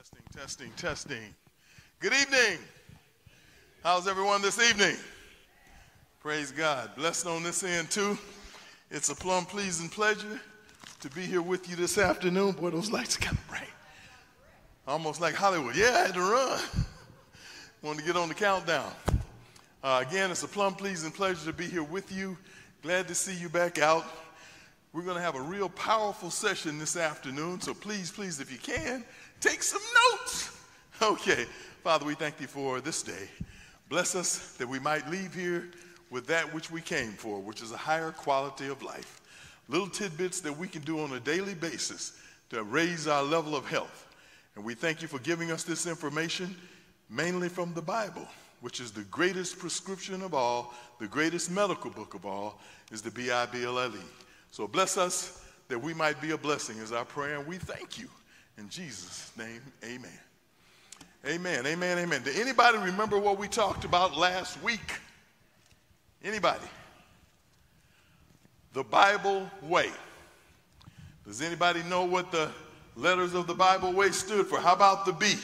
Testing, testing, testing. Good evening. How's everyone this evening? Praise God. Blessed on this end too. It's a plum pleasing pleasure to be here with you this afternoon. Boy, those lights are kind of bright. Almost like Hollywood. Yeah, I had to run. Wanted to get on the countdown. Uh, again, it's a plum pleasing pleasure to be here with you. Glad to see you back out. We're going to have a real powerful session this afternoon, so please, please, if you can, take some notes. Okay, Father, we thank thee for this day. Bless us that we might leave here with that which we came for, which is a higher quality of life. Little tidbits that we can do on a daily basis to raise our level of health. And we thank you for giving us this information, mainly from the Bible, which is the greatest prescription of all, the greatest medical book of all, is the B I B L L E. So bless us that we might be a blessing, is our prayer, and we thank you. In Jesus' name, amen. Amen, amen, amen. Did anybody remember what we talked about last week? Anybody? The Bible way. Does anybody know what the letters of the Bible way stood for? How about the B?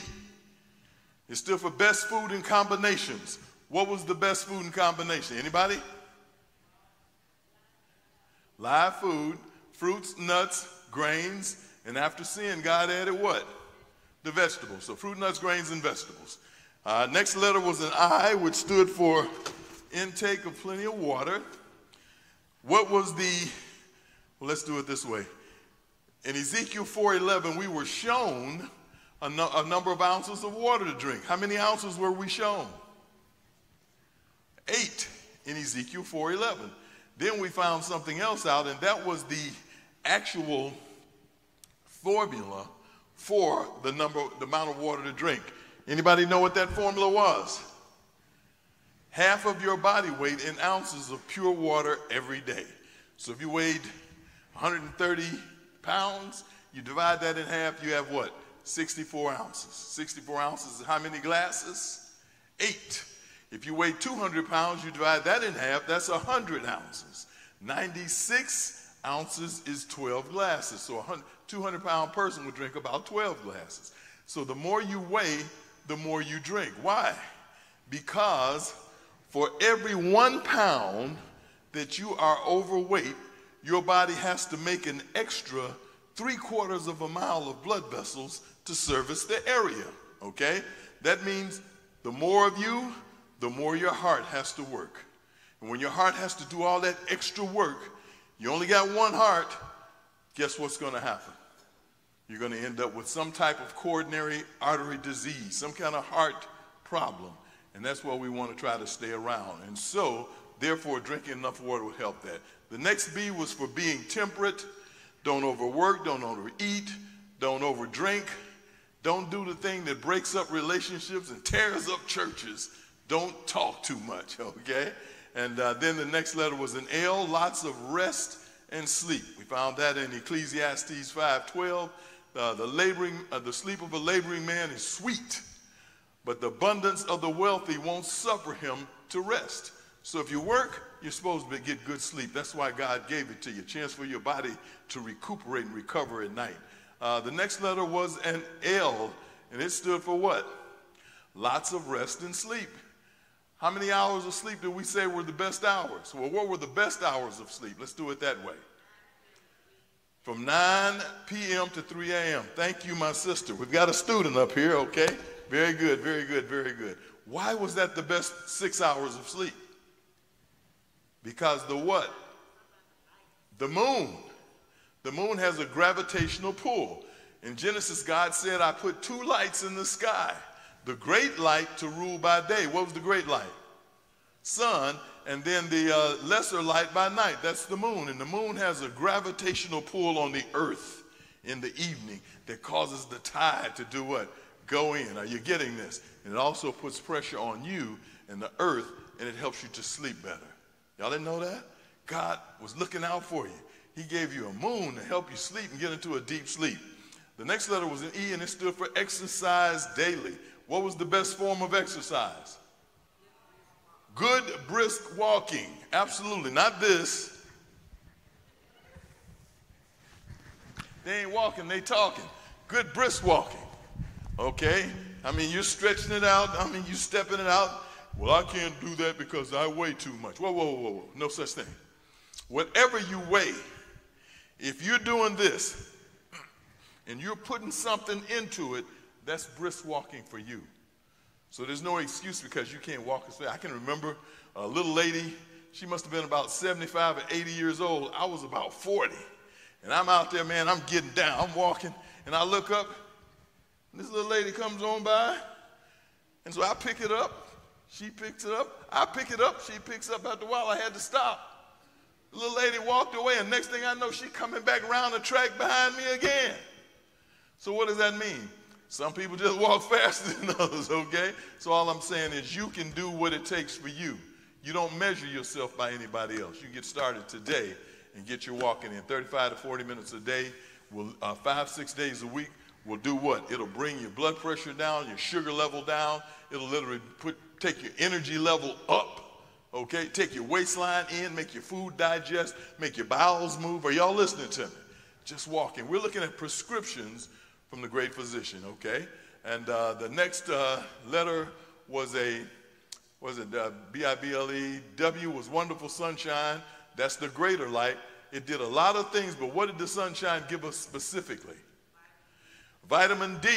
It stood for best food in combinations. What was the best food in combination? Anybody? Live food, fruits, nuts, grains, and after sin, God added what? The vegetables. So fruit, nuts, grains, and vegetables. Uh, next letter was an I, which stood for intake of plenty of water. What was the, well, let's do it this way. In Ezekiel 4.11, we were shown a, no, a number of ounces of water to drink. How many ounces were we shown? Eight in Ezekiel 4.11. Then we found something else out, and that was the actual formula for the number, the amount of water to drink. Anybody know what that formula was? Half of your body weight in ounces of pure water every day. So if you weighed 130 pounds, you divide that in half, you have what? 64 ounces. 64 ounces how many glasses? Eight. If you weigh 200 pounds, you divide that in half, that's 100 ounces. 96 ounces is 12 glasses. So a 200 pound person would drink about 12 glasses. So the more you weigh, the more you drink. Why? Because for every one pound that you are overweight, your body has to make an extra three quarters of a mile of blood vessels to service the area. Okay? That means the more of you, the more your heart has to work. And when your heart has to do all that extra work, you only got one heart, guess what's going to happen? You're going to end up with some type of coronary artery disease, some kind of heart problem. And that's why we want to try to stay around. And so, therefore, drinking enough water will help that. The next B was for being temperate. Don't overwork, don't overeat, don't overdrink. Don't do the thing that breaks up relationships and tears up churches. Don't talk too much, okay? And uh, then the next letter was an L, lots of rest and sleep. We found that in Ecclesiastes 5:12. Uh, the laboring, uh, the sleep of a laboring man is sweet, but the abundance of the wealthy won't suffer him to rest. So if you work, you're supposed to get good sleep. That's why God gave it to you, a chance for your body to recuperate and recover at night. Uh, the next letter was an L, and it stood for what? Lots of rest and sleep. How many hours of sleep did we say were the best hours? Well, what were the best hours of sleep? Let's do it that way. From 9 p.m. to 3 a.m. Thank you, my sister. We've got a student up here, okay? Very good, very good, very good. Why was that the best six hours of sleep? Because the what? The moon. The moon has a gravitational pull. In Genesis, God said, I put two lights in the sky the great light to rule by day. What was the great light? Sun. And then the uh, lesser light by night. That's the moon. And the moon has a gravitational pull on the earth in the evening that causes the tide to do what? Go in. Are you getting this? And it also puts pressure on you and the earth and it helps you to sleep better. Y'all didn't know that? God was looking out for you. He gave you a moon to help you sleep and get into a deep sleep. The next letter was an E and it stood for exercise daily. What was the best form of exercise? Good brisk walking. Absolutely. Not this. They ain't walking, they talking. Good brisk walking. Okay? I mean, you're stretching it out. I mean, you're stepping it out. Well, I can't do that because I weigh too much. Whoa, whoa, whoa, whoa. No such thing. Whatever you weigh, if you're doing this and you're putting something into it, that's brisk walking for you. So there's no excuse because you can't walk as fast. I can remember a little lady, she must have been about 75 or 80 years old. I was about 40. And I'm out there, man, I'm getting down. I'm walking, and I look up, this little lady comes on by. And so I pick it up. She picks it up. I pick it up. She picks up. After a while, I had to stop. The little lady walked away, and next thing I know, she coming back around the track behind me again. So what does that mean? Some people just walk faster than others, okay? So all I'm saying is you can do what it takes for you. You don't measure yourself by anybody else. You get started today and get your walking in 35 to 40 minutes a day, will uh, five, six days a week will do what? It'll bring your blood pressure down, your sugar level down. It'll literally put, take your energy level up, okay? Take your waistline in, make your food digest, make your bowels move. Are y'all listening to me? Just walking. We're looking at prescriptions from the great physician, okay? And uh, the next uh, letter was a, was it uh, B-I-B-L-E? W was wonderful sunshine. That's the greater light. It did a lot of things, but what did the sunshine give us specifically? Vitamin D.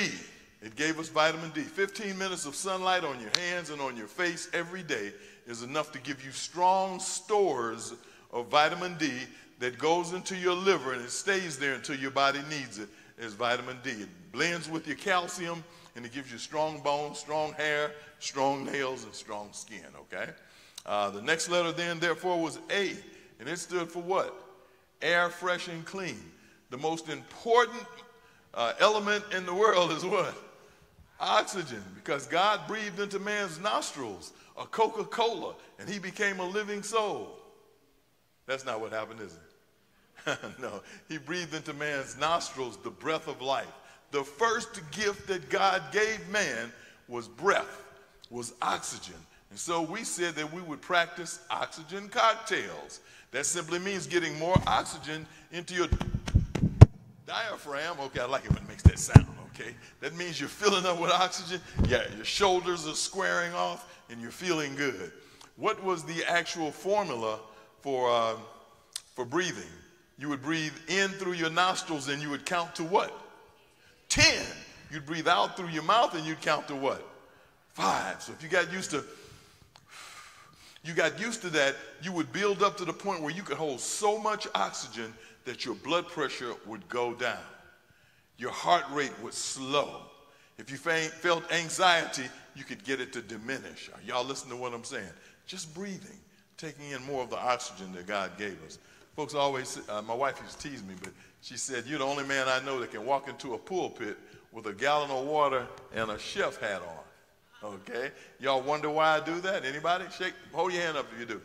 It gave us vitamin D. 15 minutes of sunlight on your hands and on your face every day is enough to give you strong stores of vitamin D that goes into your liver and it stays there until your body needs it is vitamin D. It blends with your calcium and it gives you strong bones, strong hair, strong nails, and strong skin, okay? Uh, the next letter then, therefore, was A, and it stood for what? Air, fresh, and clean. The most important uh, element in the world is what? Oxygen, because God breathed into man's nostrils a Coca Cola and he became a living soul. That's not what happened, is it? no, he breathed into man's nostrils the breath of life. The first gift that God gave man was breath, was oxygen. And so we said that we would practice oxygen cocktails. That simply means getting more oxygen into your diaphragm. Okay, I like it when it makes that sound, okay? That means you're filling up with oxygen. Yeah, your shoulders are squaring off and you're feeling good. What was the actual formula for, uh, for breathing? You would breathe in through your nostrils and you would count to what? 10. You'd breathe out through your mouth and you'd count to what? Five. So if you got used to you got used to that, you would build up to the point where you could hold so much oxygen that your blood pressure would go down. Your heart rate would slow. If you felt anxiety, you could get it to diminish. Y'all listening to what I'm saying? Just breathing, taking in more of the oxygen that God gave us. Folks always, uh, my wife used to tease me, but she said, You're the only man I know that can walk into a pulpit with a gallon of water and a chef hat on. Okay? Y'all wonder why I do that? Anybody? Shake, hold your hand up if you do.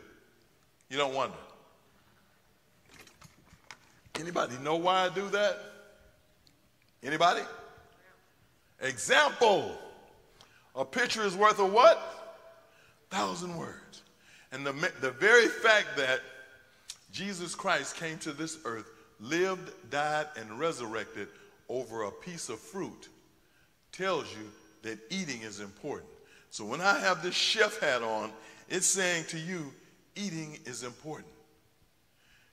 You don't wonder. Anybody know why I do that? Anybody? Example. A picture is worth a what? Thousand words. And the, the very fact that Jesus Christ came to this earth, lived, died, and resurrected over a piece of fruit tells you that eating is important. So when I have this chef hat on, it's saying to you, eating is important.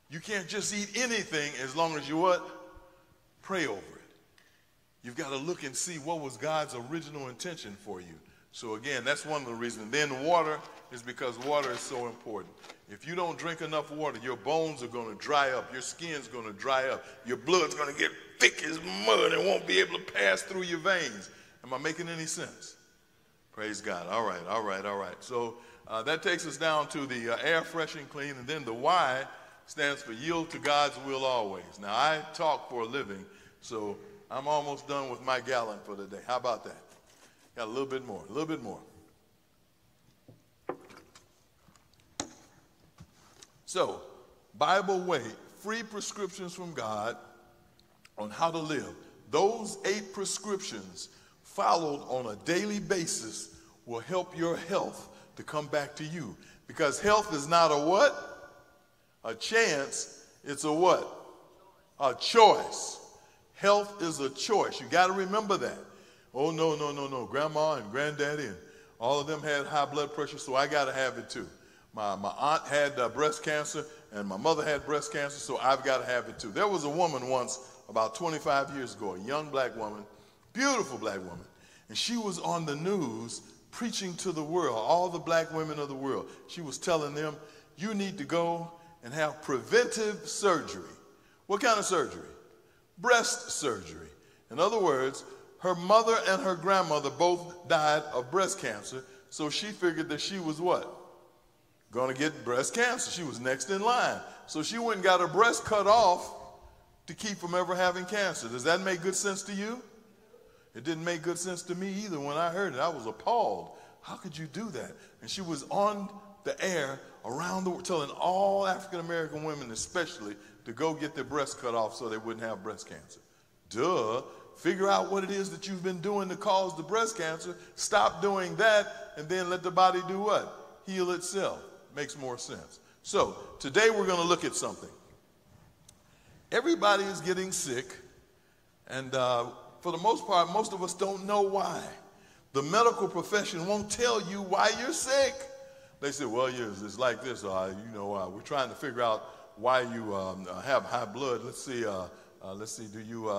You can't just eat anything as long as you what? Pray over it. You've got to look and see what was God's original intention for you. So again, that's one of the reasons. Then water is because water is so important. If you don't drink enough water, your bones are going to dry up, your skin's going to dry up, your blood's going to get thick as mud and won't be able to pass through your veins. Am I making any sense? Praise God. All right, all right, all right. So uh, that takes us down to the uh, air, fresh, and clean. And then the Y stands for yield to God's will always. Now, I talk for a living, so I'm almost done with my gallon for the day. How about that? Got a little bit more, a little bit more. So, Bible Way, free prescriptions from God on how to live. Those eight prescriptions followed on a daily basis will help your health to come back to you. Because health is not a what? A chance, it's a what? A choice. Health is a choice. You got to remember that. Oh, no, no, no, no. Grandma and granddaddy and all of them had high blood pressure, so I got to have it too. My, my aunt had uh, breast cancer, and my mother had breast cancer, so I've got to have it too. There was a woman once, about 25 years ago, a young black woman, beautiful black woman, and she was on the news preaching to the world, all the black women of the world. She was telling them, you need to go and have preventive surgery. What kind of surgery? Breast surgery. In other words, her mother and her grandmother both died of breast cancer, so she figured that she was what? Going to get breast cancer. She was next in line. So she went and got her breast cut off to keep from ever having cancer. Does that make good sense to you? It didn't make good sense to me either when I heard it. I was appalled. How could you do that? And she was on the air around the world telling all African American women, especially, to go get their breasts cut off so they wouldn't have breast cancer. Duh. Figure out what it is that you've been doing to cause the breast cancer. Stop doing that, and then let the body do what? Heal itself. Makes more sense. So, today we're going to look at something. Everybody is getting sick, and uh, for the most part, most of us don't know why. The medical profession won't tell you why you're sick. They say, well, it's like this. Uh, you know, uh, we're trying to figure out why you um, uh, have high blood. Let's see. Uh, uh, let's see. Do you?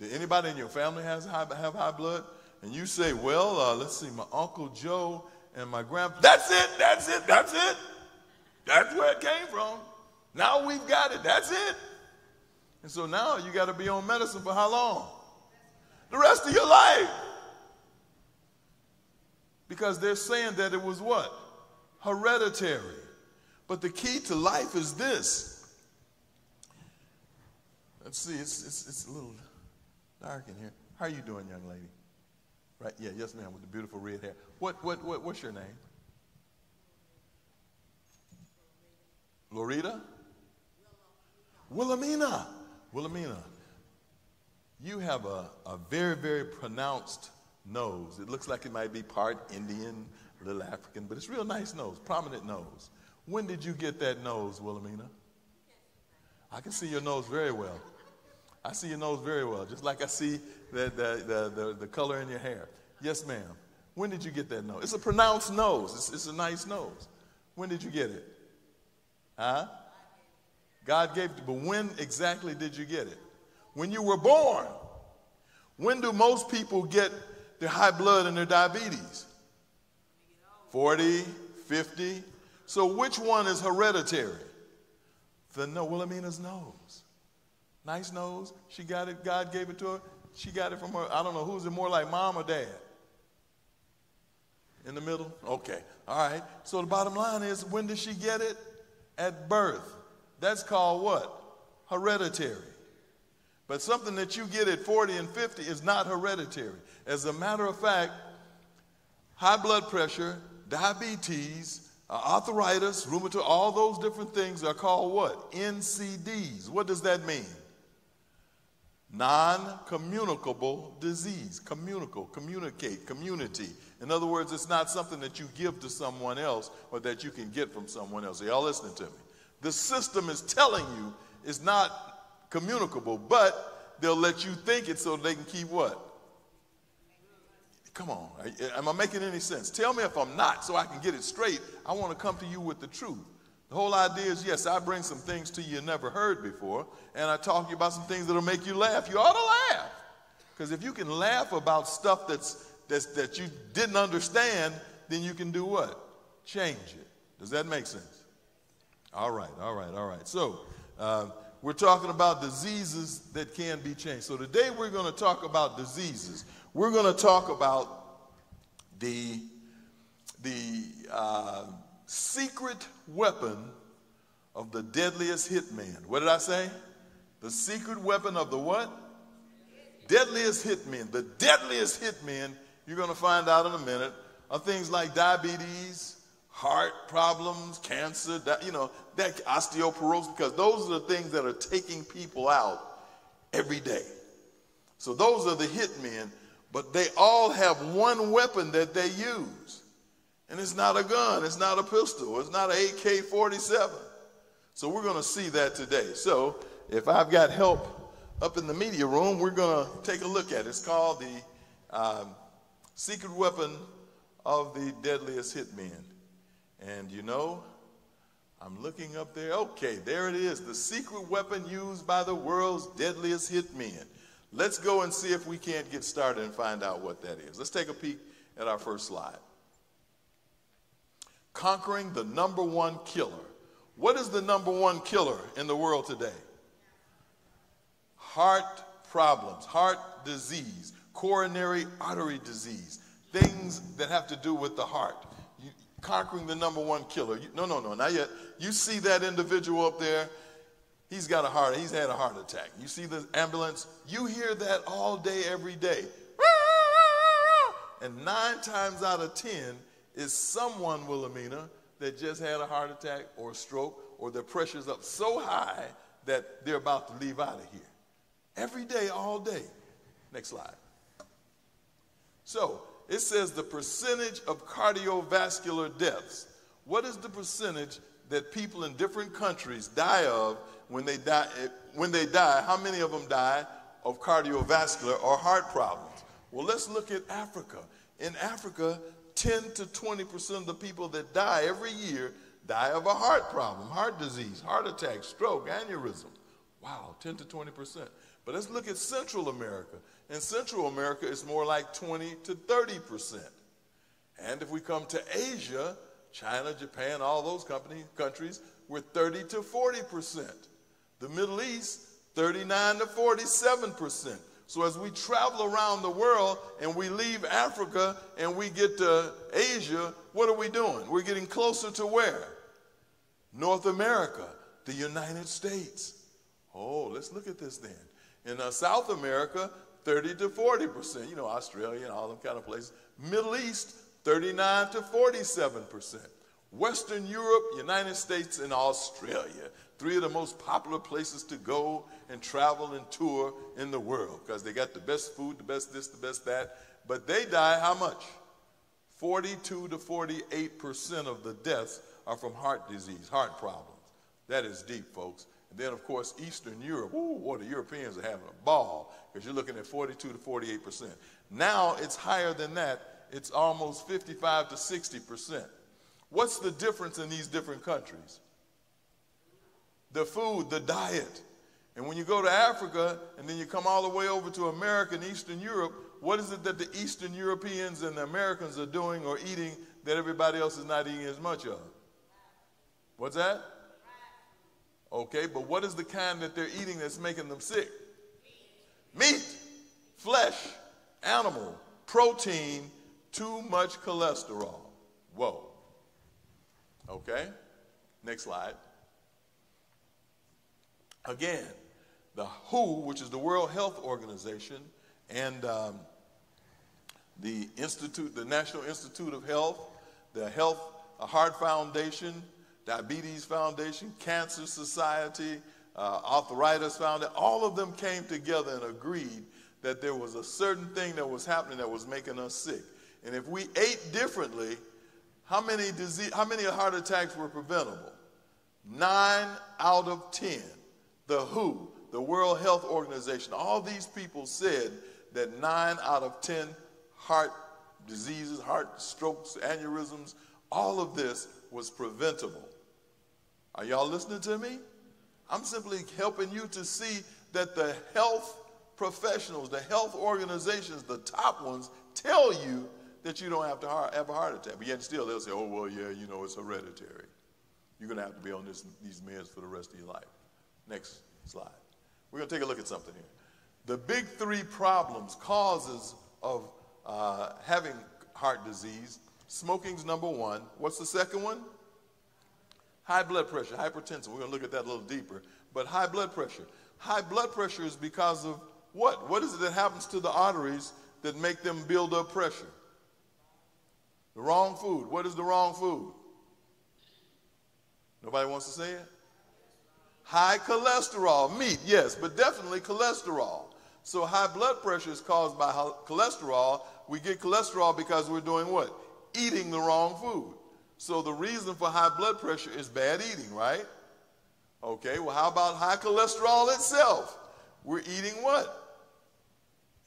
Uh, do anybody in your family has high, have high blood? And you say, well, let's see. My uncle Joe and my grandpa. That's it. That's it. That's it. That's where it came from. Now we've got it. That's it. And so now you got to be on medicine for how long? the rest of your life. Because they're saying that it was what? Hereditary. But the key to life is this. Let's see, it's, it's, it's a little dark in here. How are you doing, young lady? Right? Yeah, yes, ma'am, with the beautiful red hair. What, what, what, what's your name? Loretta? Wilhelmina. Wilhelmina you have a, a very, very pronounced nose. It looks like it might be part Indian, a little African, but it's real nice nose, prominent nose. When did you get that nose, Wilhelmina? I can see your nose very well. I see your nose very well, just like I see the, the, the, the, the color in your hair. Yes, ma'am. When did you get that nose? It's a pronounced nose. It's, it's a nice nose. When did you get it? Huh? God gave it, but when exactly did you get it? when you were born. When do most people get their high blood and their diabetes? 40, 50. So which one is hereditary? The no, Wilhelmina's nose. Nice nose. She got it. God gave it to her. She got it from her. I don't know who's it more like, mom or dad. In the middle? Okay. All right. So the bottom line is when did she get it? At birth. That's called what? Hereditary. But something that you get at 40 and 50 is not hereditary. As a matter of fact, high blood pressure, diabetes, uh, arthritis, rheumatoid, all those different things are called what? NCDs. What does that mean? Non communicable disease. Communicable, communicate, community. In other words, it's not something that you give to someone else or that you can get from someone else. Y'all listening to me? The system is telling you it's not communicable, but they'll let you think it so they can keep what? Come on, am I making any sense? Tell me if I'm not so I can get it straight. I want to come to you with the truth. The whole idea is yes, I bring some things to you you never heard before, and I talk to you about some things that'll make you laugh. You ought to laugh. Because if you can laugh about stuff that's, that's, that you didn't understand, then you can do what? Change it. Does that make sense? All right, all right, all right. So, uh, we're talking about diseases that can be changed. So today we're going to talk about diseases. We're going to talk about the, the uh, secret weapon of the deadliest hitman. What did I say? The secret weapon of the what? Deadliest hitmen. The deadliest hitmen, you're going to find out in a minute, are things like diabetes, heart problems, cancer, you know, that osteoporosis, because those are the things that are taking people out every day. So those are the hitmen, but they all have one weapon that they use. And it's not a gun, it's not a pistol, it's not an AK 47. So we're going to see that today. So if I've got help up in the media room, we're going to take a look at it. It's called the um, secret weapon of the deadliest hitmen. And you know, I'm looking up there. Okay, there it is. The secret weapon used by the world's deadliest hitmen. Let's go and see if we can't get started and find out what that is. Let's take a peek at our first slide. Conquering the number one killer. What is the number one killer in the world today? Heart problems, heart disease, coronary artery disease, things that have to do with the heart. You, conquering the number one killer. You, no, no, no, not yet. You see that individual up there, he's got a heart, he's had a heart attack. You see the ambulance, you hear that all day, every day. And nine times out of ten is someone, Wilhelmina, that just had a heart attack or a stroke or their pressure's up so high that they're about to leave out of here. Every day, all day. Next slide. So it says the percentage of cardiovascular deaths. What is the percentage that people in different countries die of when they die? When they die, how many of them die of cardiovascular or heart problems? Well, let's look at Africa. In Africa, 10 to 20% of the people that die every year die of a heart problem, heart disease, heart attack, stroke, aneurysm. Wow, 10 to 20%. But let's look at Central America. In Central America, it's more like 20 to 30 percent. And if we come to Asia, China, Japan, all those company, countries, we're 30 to 40 percent. The Middle East, 39 to 47 percent. So as we travel around the world and we leave Africa and we get to Asia, what are we doing? We're getting closer to where? North America, the United States. Oh, let's look at this then. In uh, South America, 30 to 40 percent. You know, Australia and all them kind of places. Middle East, 39 to 47 percent. Western Europe, United States, and Australia. Three of the most popular places to go and travel and tour in the world because they got the best food, the best this, the best that. But they die how much? 42 to 48 percent of the deaths are from heart disease, heart problems. That is deep, folks. And then, of course, Eastern Europe, ooh, boy, the Europeans are having a ball because you're looking at 42 to 48 percent. Now it's higher than that. It's almost 55 to 60 percent. What's the difference in these different countries? The food, the diet. And when you go to Africa and then you come all the way over to America and Eastern Europe, what is it that the Eastern Europeans and the Americans are doing or eating that everybody else is not eating as much of? What's that? Okay, but what is the kind that they're eating that's making them sick? Meat, flesh, animal, protein, too much cholesterol. Whoa. Okay, next slide. Again, the WHO, which is the World Health Organization, and um, the Institute, the National Institute of Health, the Health Heart Foundation, Diabetes Foundation, Cancer Society, uh, Arthritis Foundation, all of them came together and agreed that there was a certain thing that was happening that was making us sick. And if we ate differently, how many, disease, how many heart attacks were preventable? Nine out of 10. The WHO, the World Health Organization, all these people said that nine out of 10 heart diseases, heart strokes, aneurysms, all of this was preventable. Are y'all listening to me? I'm simply helping you to see that the health professionals, the health organizations, the top ones tell you that you don't have to have a heart attack. But yet still they'll say, oh, well, yeah, you know, it's hereditary. You're going to have to be on this, these meds for the rest of your life. Next slide. We're going to take a look at something here. The big three problems, causes of uh, having heart disease, smoking's number one. What's the second one? High blood pressure, hypertension. We're going to look at that a little deeper. But high blood pressure. High blood pressure is because of what? What is it that happens to the arteries that make them build up pressure? The wrong food. What is the wrong food? Nobody wants to say it? High cholesterol, meat, yes, but definitely cholesterol. So high blood pressure is caused by cholesterol. We get cholesterol because we're doing what? Eating the wrong food. So the reason for high blood pressure is bad eating, right? Okay, well, how about high cholesterol itself? We're eating what?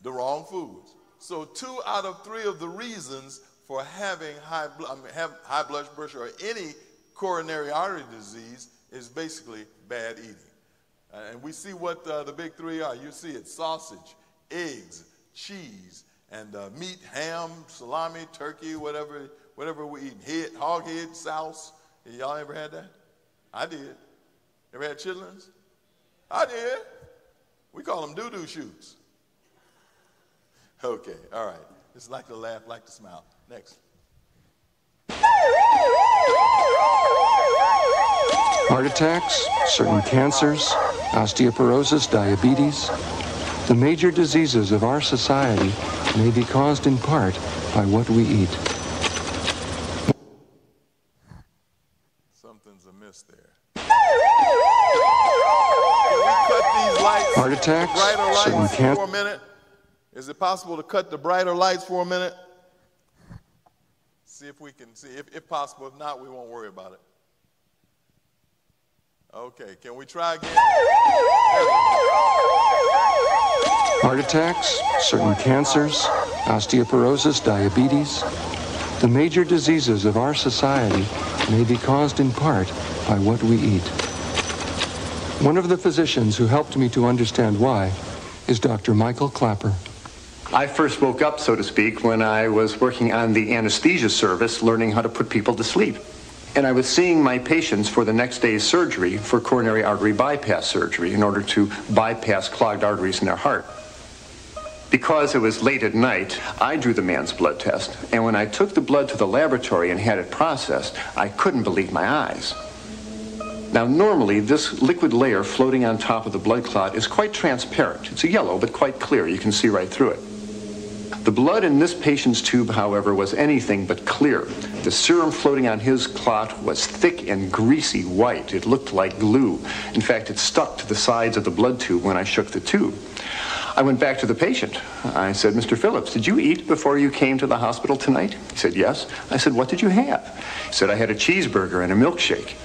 The wrong foods. So two out of three of the reasons for having high, I mean, have high blood pressure or any coronary artery disease is basically bad eating. Uh, and we see what uh, the big three are. You see it sausage, eggs, cheese, and uh, meat, ham, salami, turkey, whatever, whatever we eat. Head, hog head, sauce. Y'all ever had that? I did. Ever had chitlins? I did. We call them doo-doo shoots. Okay, all right. It's like to laugh, like to smile. Next. Heart attacks, certain cancers, osteoporosis, diabetes. The major diseases of our society may be caused in part by what we eat. Something's amiss there. Heart attacks, certain lights can- for a minute. Is it possible to cut the brighter lights for a minute? See if we can see. If, if possible, if not, we won't worry about it. Okay, can we try again? Heart attacks, certain cancers, osteoporosis, diabetes. The major diseases of our society may be caused in part by what we eat. One of the physicians who helped me to understand why is Dr. Michael Klaper. I first woke up, so to speak, when I was working on the anesthesia service, learning how to put people to sleep. And I was seeing my patients for the next day's surgery for coronary artery bypass surgery in order to bypass clogged arteries in their heart. Because it was late at night, I drew the man's blood test. And when I took the blood to the laboratory and had it processed, I couldn't believe my eyes. Now, normally, this liquid layer floating on top of the blood clot is quite transparent. It's a yellow, but quite clear. You can see right through it. The blood in this patient's tube, however, was anything but clear. The serum floating on his clot was thick and greasy white. It looked like glue. In fact, it stuck to the sides of the blood tube when I shook the tube. I went back to the patient. I said, Mr. Phillips, did you eat before you came to the hospital tonight? He said, yes. I said, what did you have? He said, I had a cheeseburger and a milkshake.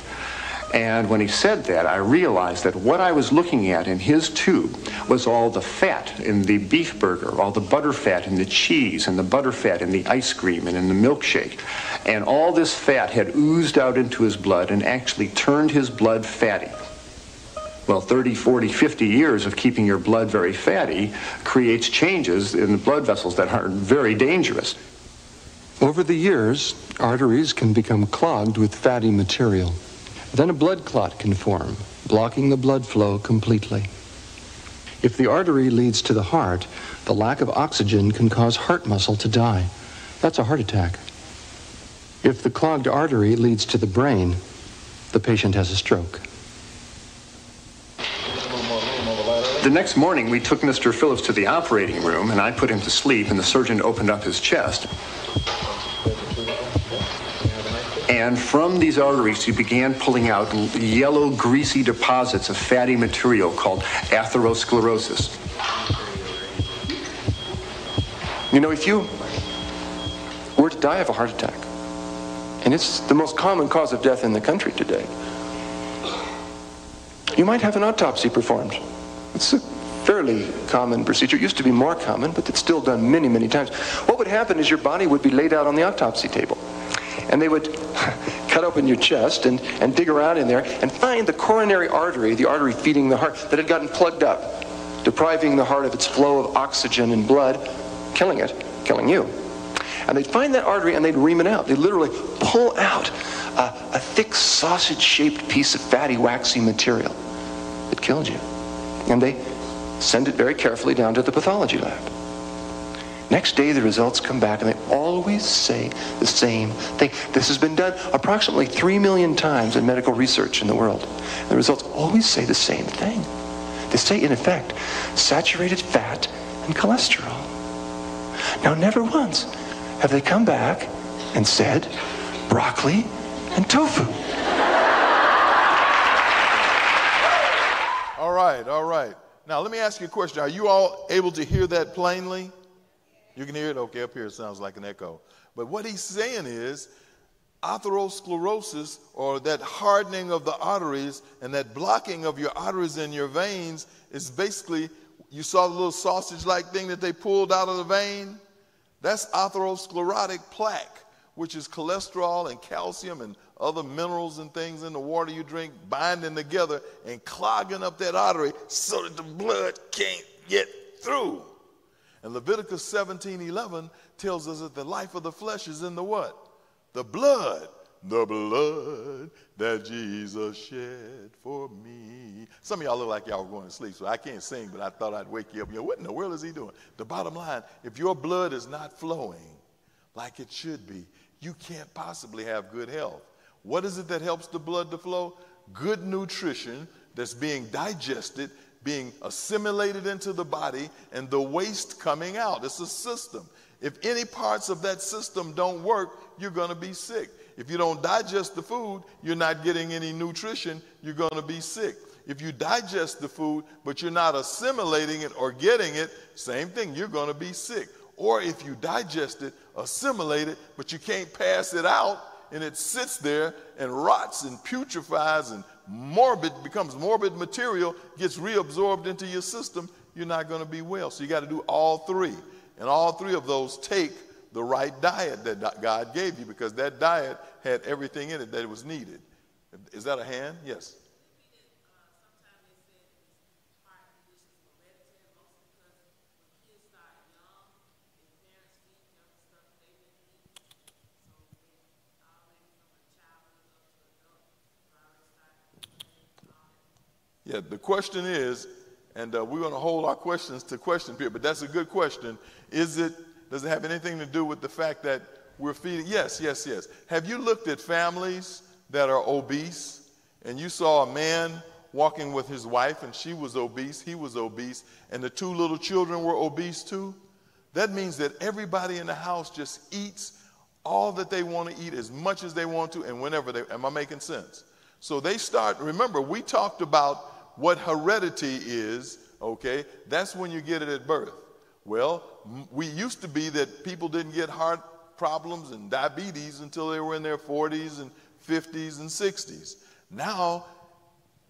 And when he said that, I realized that what I was looking at in his tube was all the fat in the beef burger, all the butter fat in the cheese, and the butter fat in the ice cream and in the milkshake. And all this fat had oozed out into his blood and actually turned his blood fatty. Well, 30, 40, 50 years of keeping your blood very fatty creates changes in the blood vessels that are very dangerous. Over the years, arteries can become clogged with fatty material. Then a blood clot can form, blocking the blood flow completely. If the artery leads to the heart, the lack of oxygen can cause heart muscle to die. That's a heart attack. If the clogged artery leads to the brain, the patient has a stroke. The next morning, we took Mr. Phillips to the operating room, and I put him to sleep, and the surgeon opened up his chest. And from these arteries, he began pulling out yellow, greasy deposits of fatty material called atherosclerosis. You know, if you were to die of a heart attack, and it's the most common cause of death in the country today, you might have an autopsy performed. It's a fairly common procedure. It used to be more common, but it's still done many, many times. What would happen is your body would be laid out on the autopsy table. And they would cut open your chest and, and dig around in there and find the coronary artery, the artery feeding the heart, that had gotten plugged up, depriving the heart of its flow of oxygen and blood, killing it, killing you. And they'd find that artery and they'd ream it out. They'd literally pull out a, a thick sausage-shaped piece of fatty, waxy material that killed you. And they send it very carefully down to the pathology lab. Next day, the results come back, and they always say the same thing. This has been done approximately 3 million times in medical research in the world. The results always say the same thing. They say, in effect, saturated fat and cholesterol. Now, never once have they come back and said broccoli and tofu. All right, all right. Now, let me ask you a question. Are you all able to hear that plainly? You can hear it? Okay, up here it sounds like an echo. But what he's saying is atherosclerosis, or that hardening of the arteries and that blocking of your arteries and your veins, is basically you saw the little sausage like thing that they pulled out of the vein? That's atherosclerotic plaque, which is cholesterol and calcium and other minerals and things in the water you drink binding together and clogging up that artery so that the blood can't get through. And Leviticus 17 11 tells us that the life of the flesh is in the what? The blood. The blood that Jesus shed for me. Some of y'all look like y'all were going to sleep, so I can't sing, but I thought I'd wake you up. You know, what in the world is he doing? The bottom line if your blood is not flowing like it should be, you can't possibly have good health. What is it that helps the blood to flow? Good nutrition that's being digested, being assimilated into the body, and the waste coming out. It's a system. If any parts of that system don't work, you're going to be sick. If you don't digest the food, you're not getting any nutrition, you're going to be sick. If you digest the food, but you're not assimilating it or getting it, same thing, you're going to be sick. Or if you digest it, assimilate it, but you can't pass it out, and it sits there and rots and putrefies and morbid becomes morbid material, gets reabsorbed into your system, you're not going to be well. So you got to do all three. And all three of those take the right diet that God gave you because that diet had everything in it that was needed. Is that a hand? Yes. Yeah, the question is, and uh, we're going to hold our questions to question period, but that's a good question. Is it, does it have anything to do with the fact that we're feeding? Yes, yes, yes. Have you looked at families that are obese and you saw a man walking with his wife and she was obese, he was obese, and the two little children were obese too? That means that everybody in the house just eats all that they want to eat as much as they want to and whenever they, am I making sense? So they start, remember, we talked about what heredity is, okay, that's when you get it at birth. Well, we used to be that people didn't get heart problems and diabetes until they were in their 40s and 50s and 60s. Now,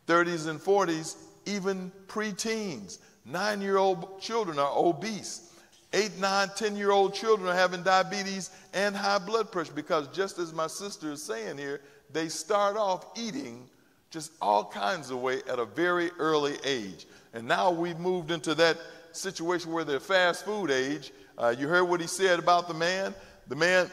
30s and 40s, even preteens, nine year old children are obese. Eight, nine, 10 year old children are having diabetes and high blood pressure because, just as my sister is saying here, they start off eating just all kinds of way at a very early age. And now we've moved into that situation where they're fast food age. Uh, you heard what he said about the man. The man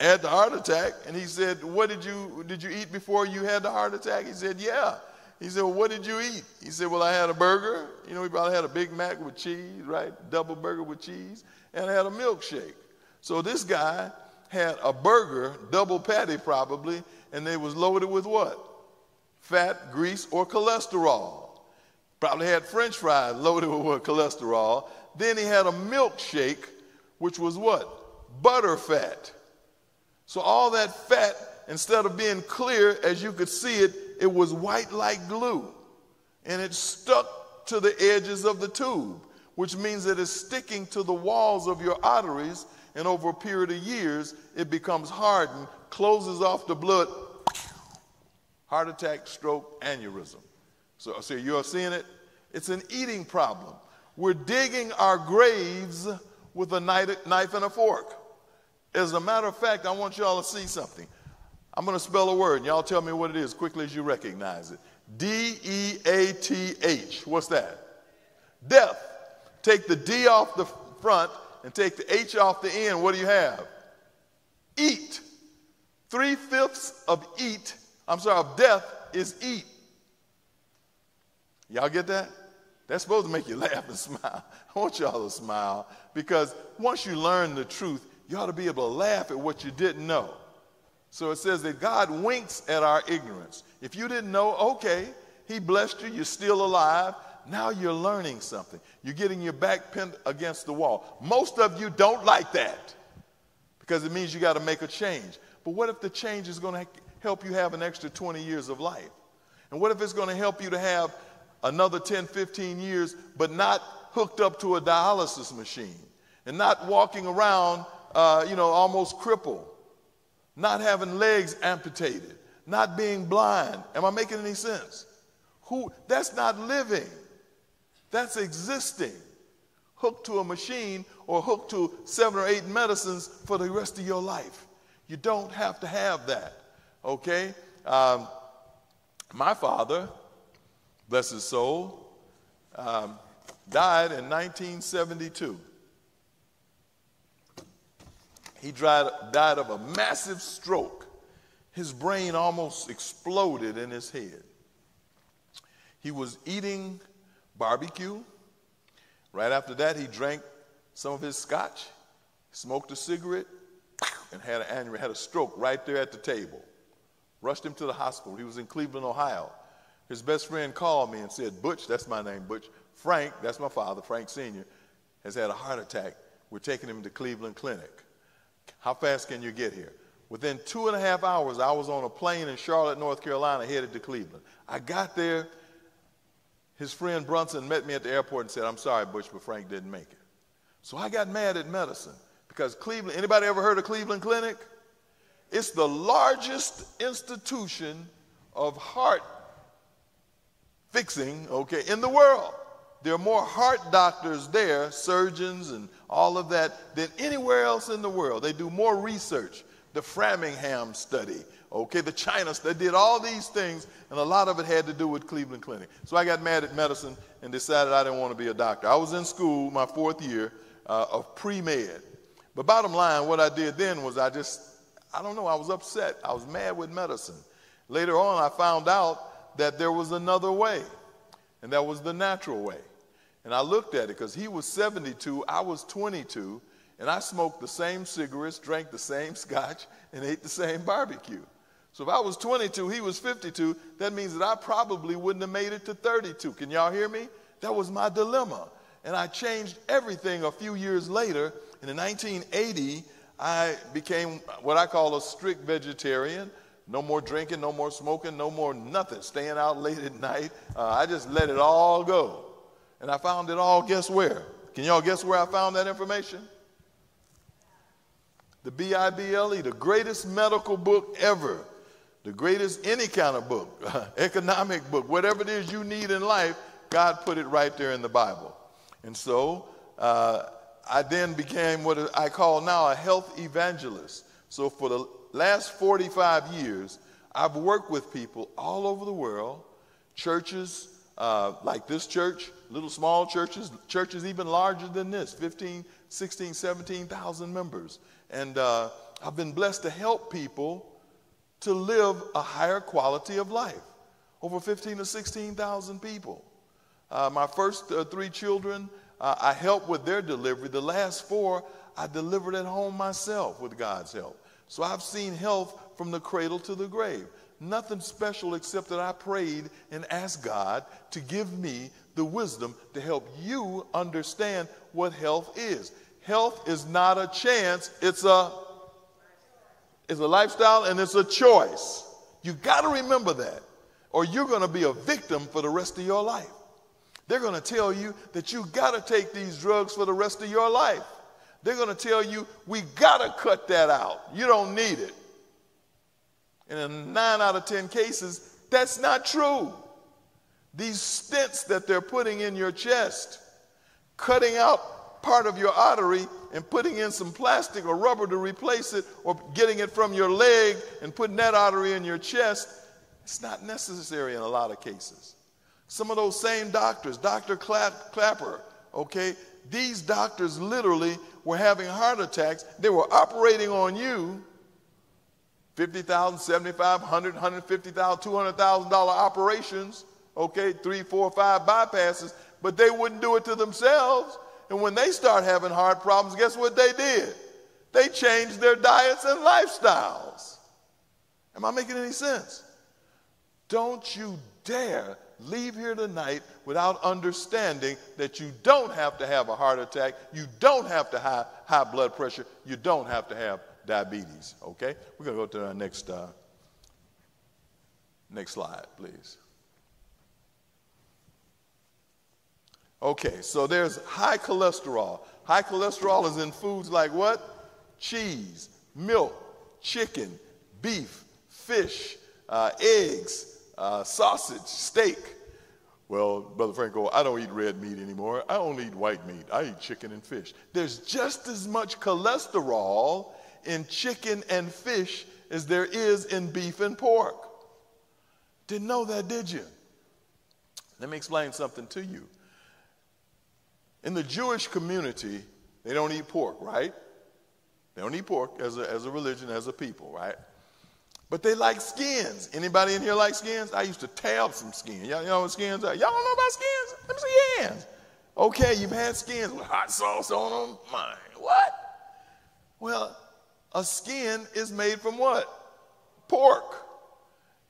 had the heart attack, and he said, "What did you did you eat before you had the heart attack?" He said, "Yeah." He said, well, "What did you eat?" He said, "Well, I had a burger. You know, he probably had a Big Mac with cheese, right? Double burger with cheese, and I had a milkshake." So this guy had a burger, double patty probably, and they was loaded with what? Fat, grease, or cholesterol. Probably had french fries loaded with cholesterol. Then he had a milkshake, which was what? Butter fat. So all that fat, instead of being clear as you could see it, it was white like glue. And it stuck to the edges of the tube, which means that it's sticking to the walls of your arteries. And over a period of years, it becomes hardened, closes off the blood, heart attack, stroke, aneurysm. So, so you're seeing it? It's an eating problem. We're digging our graves with a knife and a fork. As a matter of fact, I want y'all to see something. I'm going to spell a word, and y'all tell me what it is quickly as you recognize it. D E A T H. What's that? Death. Take the D off the front and take the H off the end. What do you have? Eat. Three fifths of eat I'm sorry, of death is eat. Y'all get that? That's supposed to make you laugh and smile. I want y'all to smile because once you learn the truth, you ought to be able to laugh at what you didn't know. So it says that God winks at our ignorance. If you didn't know, okay, He blessed you, you're still alive. Now you're learning something. You're getting your back pinned against the wall. Most of you don't like that because it means you got to make a change. But what if the change is going to help you have an extra 20 years of life? And what if it's going to help you to have another 10, 15 years, but not hooked up to a dialysis machine and not walking around, uh, you know, almost crippled, not having legs amputated, not being blind? Am I making any sense? Who? That's not living. That's existing. Hooked to a machine or hooked to seven or eight medicines for the rest of your life. You don't have to have that. Okay? Um, my father, bless his soul, um, died in 1972. He died, died of a massive stroke. His brain almost exploded in his head. He was eating barbecue. Right after that, he drank some of his scotch, smoked a cigarette, and had, an, had a stroke right there at the table. Rushed him to the hospital. He was in Cleveland, Ohio. His best friend called me and said, Butch, that's my name, Butch. Frank, that's my father, Frank Sr., has had a heart attack. We're taking him to Cleveland Clinic. How fast can you get here? Within two and a half hours, I was on a plane in Charlotte, North Carolina, headed to Cleveland. I got there. His friend Brunson met me at the airport and said, I'm sorry, Butch, but Frank didn't make it. So I got mad at medicine because Cleveland, anybody ever heard of Cleveland Clinic? It's the largest institution of heart fixing, okay, in the world. There are more heart doctors there, surgeons and all of that, than anywhere else in the world. They do more research. The Framingham study, okay, the China study, did all these things, and a lot of it had to do with Cleveland Clinic. So I got mad at medicine and decided I didn't want to be a doctor. I was in school, my fourth year uh, of pre med. But bottom line, what I did then was I just, I don't know, I was upset. I was mad with medicine. Later on, I found out that there was another way, and that was the natural way. And I looked at it because he was 72, I was 22, and I smoked the same cigarettes, drank the same scotch, and ate the same barbecue. So if I was 22, he was 52, that means that I probably wouldn't have made it to 32. Can y'all hear me? That was my dilemma. And I changed everything a few years later. And in 1980, I became what I call a strict vegetarian. No more drinking, no more smoking, no more nothing. Staying out late at night. Uh, I just let it all go. And I found it all, guess where? Can y'all guess where I found that information? The B I B L E, the greatest medical book ever, the greatest any kind of book, economic book, whatever it is you need in life, God put it right there in the Bible. And so uh, I then became what I call now a health evangelist. So for the last 45 years, I've worked with people all over the world, churches uh, like this church, little small churches, churches even larger than this 15, 16, 17,000 members. And uh, I've been blessed to help people to live a higher quality of life. Over 15 to 16,000 people. Uh, my first uh, three children, uh, I helped with their delivery. The last four, I delivered at home myself with God's help. So I've seen health from the cradle to the grave. Nothing special except that I prayed and asked God to give me the wisdom to help you understand what health is. Health is not a chance, it's a it's a lifestyle and it's a choice. You got to remember that or you're going to be a victim for the rest of your life. They're going to tell you that you got to take these drugs for the rest of your life. They're going to tell you we got to cut that out. You don't need it. And in nine out of 10 cases, that's not true. These stents that they're putting in your chest, cutting out part of your artery and putting in some plastic or rubber to replace it, or getting it from your leg and putting that artery in your chest, it's not necessary in a lot of cases. Some of those same doctors, Dr. Klaper, okay, these doctors literally were having heart attacks. They were operating on you 50,000, 75, 100, 150,000, $200,000 operations okay, three, four, five bypasses, but they wouldn't do it to themselves. And when they start having heart problems, guess what they did? They changed their diets and lifestyles. Am I making any sense? Don't you dare leave here tonight without understanding that you don't have to have a heart attack, you don't have to have high blood pressure, you don't have to have diabetes. Okay? We're going to go to our next, uh, next slide, please. Okay, so there's high cholesterol. High cholesterol is in foods like what? Cheese, milk, chicken, beef, fish, uh, eggs, uh, sausage, steak. Well, Brother Franco, I don't eat red meat anymore. I only eat white meat. I eat chicken and fish. There's just as much cholesterol in chicken and fish as there is in beef and pork. Didn't know that, did you? Let me explain something to you. In the Jewish community, they don't eat pork, right? They don't eat pork as a, as a religion, as a people, right? But they like skins. Anybody in here like skins? I used to up some skin. Y'all know what skins are? Y'all don't know about skins? Let me see your hands. Okay, you've had skins with hot sauce on them. Mine. What? Well, a skin is made from what? Pork.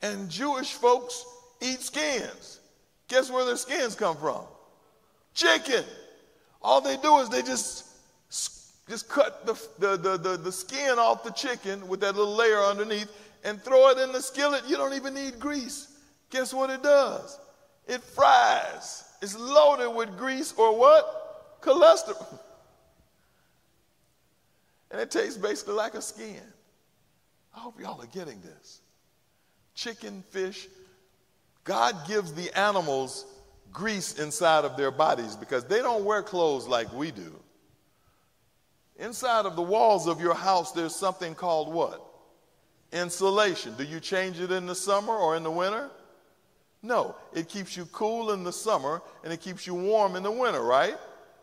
And Jewish folks eat skins. Guess where their skins come from? Chicken. All they do is they just just cut the, the, the, the, the skin off the chicken with that little layer underneath and throw it in the skillet, you don't even need grease. Guess what it does? It fries. It's loaded with grease or what? Cholesterol. And it tastes basically like a skin. I hope y'all are getting this. Chicken, fish, God gives the animals grease inside of their bodies because they don't wear clothes like we do. Inside of the walls of your house, there's something called what? Insulation. Do you change it in the summer or in the winter? No. It keeps you cool in the summer and it keeps you warm in the winter, right?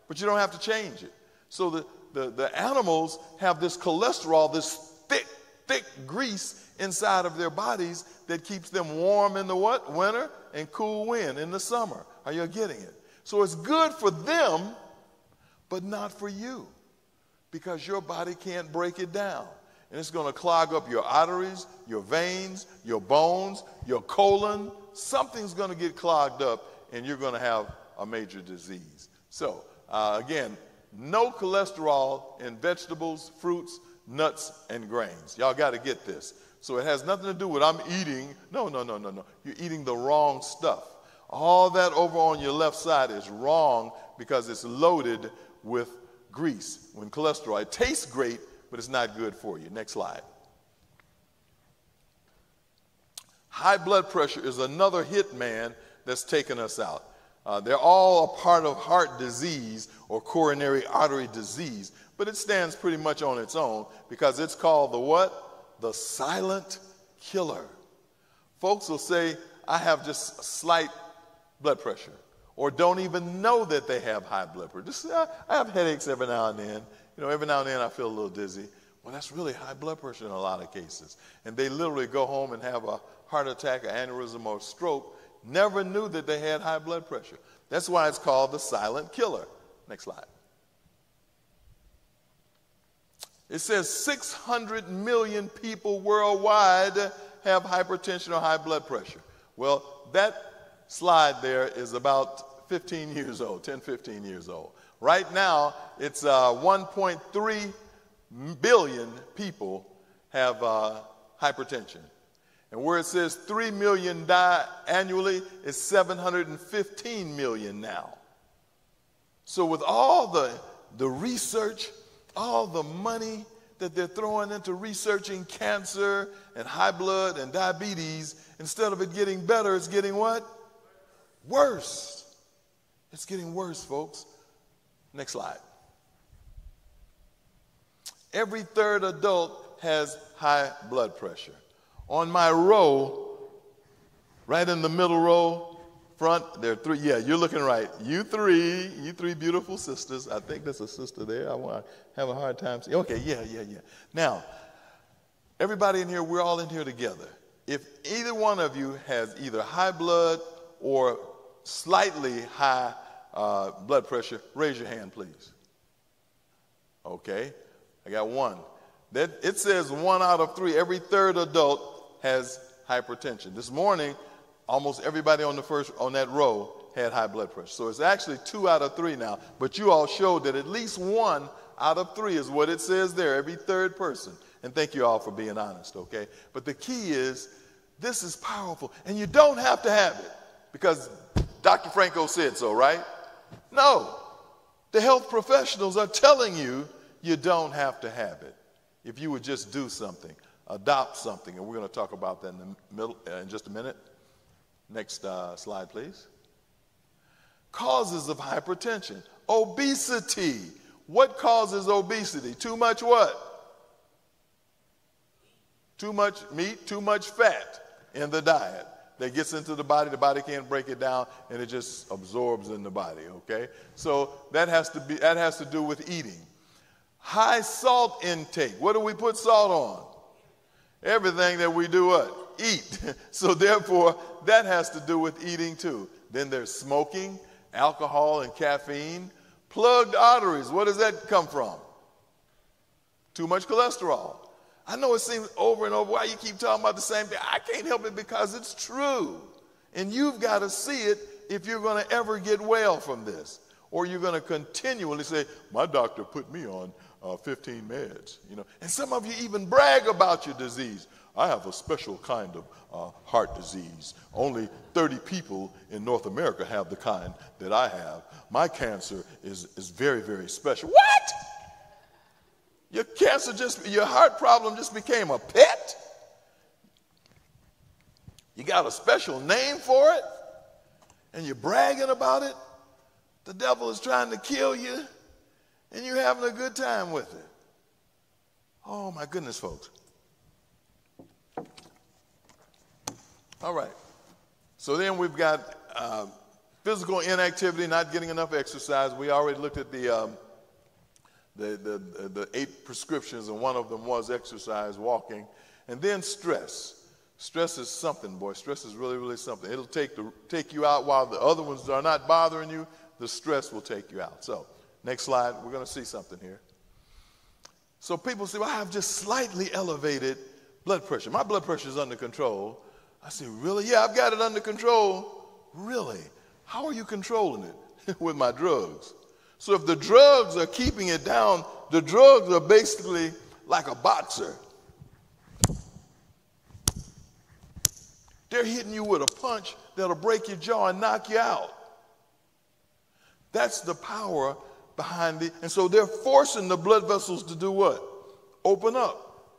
But you don't have to change it. So the, the, the animals have this cholesterol, this thick, thick grease inside of their bodies that keeps them warm in the what? Winter and cool wind in the summer. Are you getting it? So it's good for them, but not for you because your body can't break it down and it's going to clog up your arteries, your veins, your bones, your colon. Something's going to get clogged up, and you're going to have a major disease. So, uh, again, no cholesterol in vegetables, fruits, nuts, and grains. Y'all got to get this. So, it has nothing to do with I'm eating. No, no, no, no, no. You're eating the wrong stuff. All that over on your left side is wrong because it's loaded with grease, when cholesterol. It tastes great, but it's not good for you. Next slide. High blood pressure is another hit man that's taken us out. Uh, they're all a part of heart disease or coronary artery disease, but it stands pretty much on its own because it's called the what? The silent killer. Folks will say, I have just slight blood pressure, or don't even know that they have high blood pressure. Just, uh, I have headaches every now and then. You know, every now and then I feel a little dizzy. Well, that's really high blood pressure in a lot of cases. And they literally go home and have a heart attack, an aneurysm, or stroke, never knew that they had high blood pressure. That's why it's called the silent killer. Next slide. It says 600 million people worldwide have hypertension or high blood pressure. Well, that slide there is about 15 years old, 10, 15 years old. Right now, it's uh, 1.3 billion people have uh, hypertension. And where it says 3 million die annually, it's 715 million now. So, with all the, the research, all the money that they're throwing into researching cancer and high blood and diabetes, instead of it getting better, it's getting what? Worse. It's getting worse, folks. Next slide. Every third adult has high blood pressure. On my row, right in the middle row, front, there are three. Yeah, you're looking right. You three, you three beautiful sisters. I think there's a sister there. I want to have a hard time seeing. Okay, yeah, yeah, yeah. Now, everybody in here, we're all in here together. If either one of you has either high blood or slightly high uh, blood pressure, raise your hand, please. Okay, I got one. That, it says one out of three, every third adult has hypertension. This morning, almost everybody on the first on that row had high blood pressure. So it's actually two out of three now. But you all showed that at least one out of three is what it says there, every third person. And thank you all for being honest, okay? But the key is this is powerful. And you don't have to have it because Dr. Franco said so, right? No. The health professionals are telling you you don't have to have it. If you would just do something, adopt something, and we're going to talk about that in the middle uh, in just a minute. Next uh, slide, please. Causes of hypertension. Obesity. What causes obesity? Too much what? Too much meat, too much fat in the diet that gets into the body. The body can't break it down and it just absorbs in the body, okay? So that has to be that has to do with eating. High salt intake. What do we put salt on? Everything that we do what? Eat. so therefore, that has to do with eating too. Then there's smoking, alcohol and caffeine, plugged arteries. What does that come from? Too much cholesterol. I know it seems over and over why you keep talking about the same thing. I can't help it because it's true. And you've got to see it if you're going to ever get well from this. Or you're going to continually say, My doctor put me on uh, 15 meds. You know, and some of you even brag about your disease. I have a special kind of uh, heart disease. Only 30 people in North America have the kind that I have. My cancer is, is very, very special. What? Your cancer just, your heart problem just became a pet? You got a special name for it? And you're bragging about it? The devil is trying to kill you, and you're having a good time with it. Oh, my goodness, folks. All right. So then we've got uh, physical inactivity, not getting enough exercise. We already looked at the um, the, the, the eight prescriptions, and one of them was exercise, walking. And then stress. Stress is something, boy. Stress is really, really something. It'll take, the, take you out while the other ones are not bothering you. The stress will take you out. So, next slide. We're going to see something here. So, people say, well, I have just slightly elevated blood pressure. My blood pressure is under control. I say, really? Yeah, I've got it under control. Really? How are you controlling it? With my drugs. So if the drugs are keeping it down, the drugs are basically like a boxer. They're hitting you with a punch that'll break your jaw and knock you out. That's the power behind it. And so they're forcing the blood vessels to do what? Open up.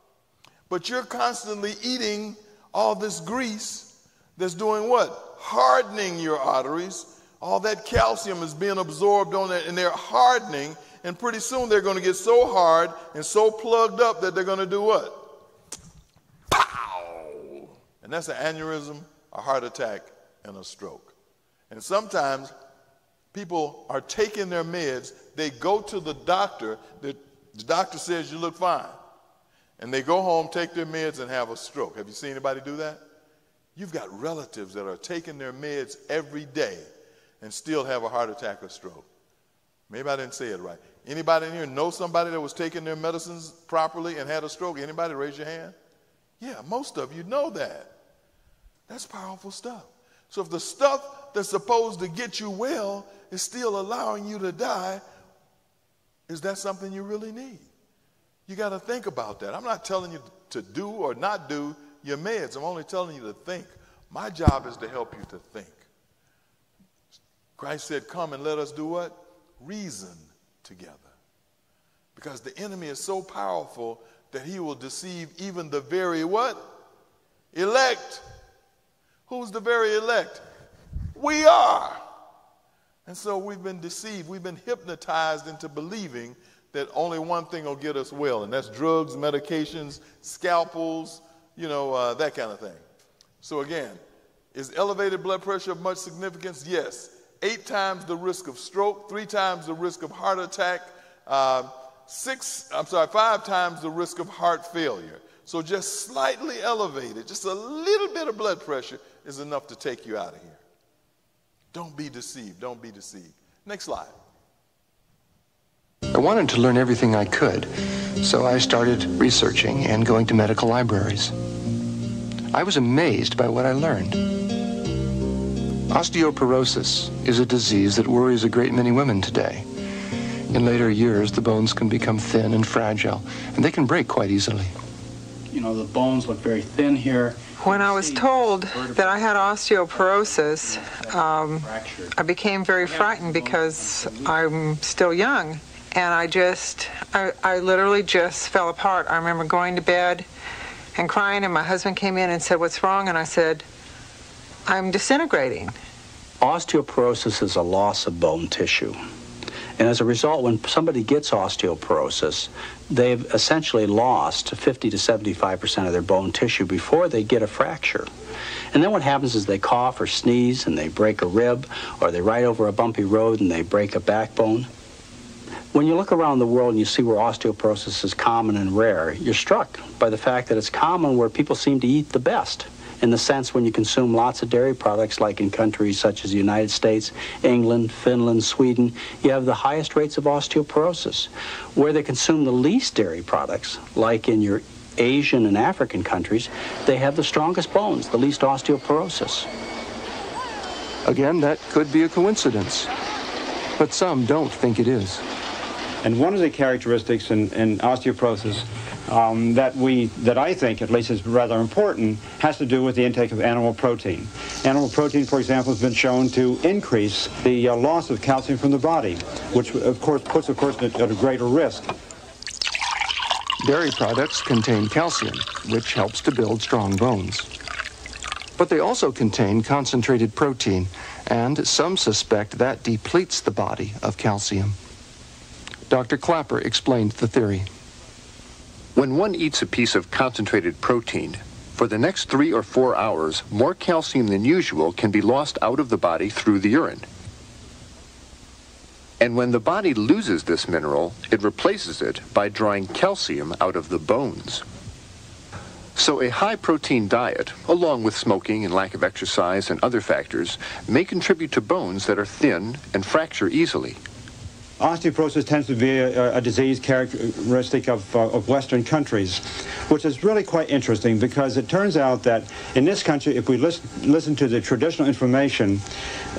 But you're constantly eating all this grease that's doing what? Hardening your arteries all that calcium is being absorbed on it and they're hardening. And pretty soon they're going to get so hard and so plugged up that they're going to do what? Pow! And that's an aneurysm, a heart attack, and a stroke. And sometimes people are taking their meds, they go to the doctor, the, the doctor says you look fine. And they go home, take their meds, and have a stroke. Have you seen anybody do that? You've got relatives that are taking their meds every day and still have a heart attack or stroke. Maybe I didn't say it right. Anybody in here know somebody that was taking their medicines properly and had a stroke? Anybody raise your hand? Yeah, most of you know that. That's powerful stuff. So if the stuff that's supposed to get you well is still allowing you to die, is that something you really need? You got to think about that. I'm not telling you to do or not do your meds. I'm only telling you to think. My job is to help you to think. Christ said, Come and let us do what? Reason together. Because the enemy is so powerful that he will deceive even the very what? Elect. Who's the very elect? We are. And so we've been deceived. We've been hypnotized into believing that only one thing will get us well, and that's drugs, medications, scalpels, you know, uh, that kind of thing. So again, is elevated blood pressure of much significance? Yes eight times the risk of stroke, three times the risk of heart attack, uh, six, I'm sorry, five times the risk of heart failure. So just slightly elevated, just a little bit of blood pressure is enough to take you out of here. Don't be deceived. Don't be deceived. Next slide. I wanted to learn everything I could, so I started researching and going to medical libraries. I was amazed by what I learned. Osteoporosis is a disease that worries a great many women today. In later years, the bones can become thin and fragile, and they can break quite easily. You know, the bones look very thin here. When I was told that I had osteoporosis, um, I became very frightened because I'm still young. And I just, I, I literally just fell apart. I remember going to bed and crying, and my husband came in and said, What's wrong? And I said, I'm disintegrating. Osteoporosis is a loss of bone tissue. And as a result, when somebody gets osteoporosis, they've essentially lost 50 to 75% of their bone tissue before they get a fracture. And then what happens is they cough or sneeze and they break a rib, or they ride over a bumpy road and they break a backbone. When you look around the world and you see where osteoporosis is common and rare, you're struck by the fact that it's common where people seem to eat the best in the sense when you consume lots of dairy products, like in countries such as the United States, England, Finland, Sweden, you have the highest rates of osteoporosis. Where they consume the least dairy products, like in your Asian and African countries, they have the strongest bones, the least osteoporosis. Again, that could be a coincidence, but some don't think it is. And one of the characteristics in, in osteoporosis um, that we, that I think at least is rather important, has to do with the intake of animal protein. Animal protein, for example, has been shown to increase the uh, loss of calcium from the body, which of course puts a person at, at a greater risk. Dairy products contain calcium, which helps to build strong bones. But they also contain concentrated protein, and some suspect that depletes the body of calcium. Dr. Klaper explained the theory. When one eats a piece of concentrated protein, for the next three or four hours, more calcium than usual can be lost out of the body through the urine. And when the body loses this mineral, it replaces it by drawing calcium out of the bones. So a high protein diet, along with smoking and lack of exercise and other factors, may contribute to bones that are thin and fracture easily. Osteoporosis tends to be a, a disease characteristic of, uh, of Western countries, which is really quite interesting because it turns out that in this country, if we listen, listen to the traditional information,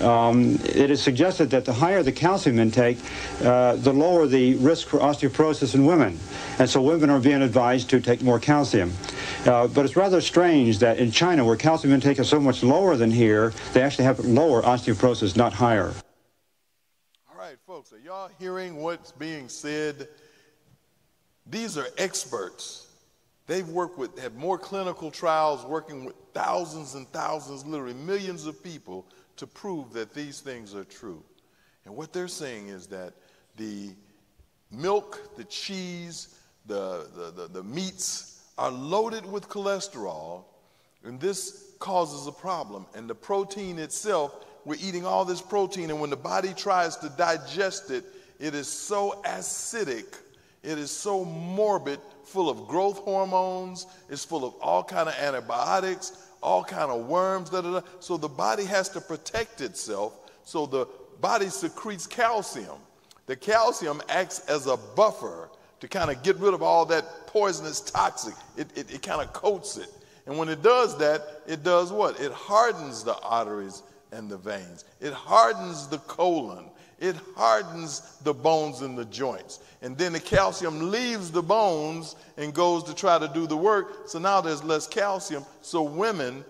um, it is suggested that the higher the calcium intake, uh, the lower the risk for osteoporosis in women. And so women are being advised to take more calcium. Uh, but it's rather strange that in China, where calcium intake is so much lower than here, they actually have lower osteoporosis, not higher folks, are y'all hearing what's being said? These are experts. They've worked with, have more clinical trials working with thousands and thousands, literally millions of people to prove that these things are true. And what they're saying is that the milk, the cheese, the, the, the, the meats are loaded with cholesterol, and this causes a problem. And the protein itself we're eating all this protein, and when the body tries to digest it, it is so acidic, it is so morbid, full of growth hormones, it's full of all kind of antibiotics, all kind of worms, da, da, da. So the body has to protect itself. So the body secretes calcium. The calcium acts as a buffer to kind of get rid of all that poisonous toxic. It, it, it kind of coats it. And when it does that, it does what? It hardens the arteries and the veins. It hardens the colon. It hardens the bones and the joints. And then the calcium leaves the bones and goes to try to do the work. So now there's less calcium. So women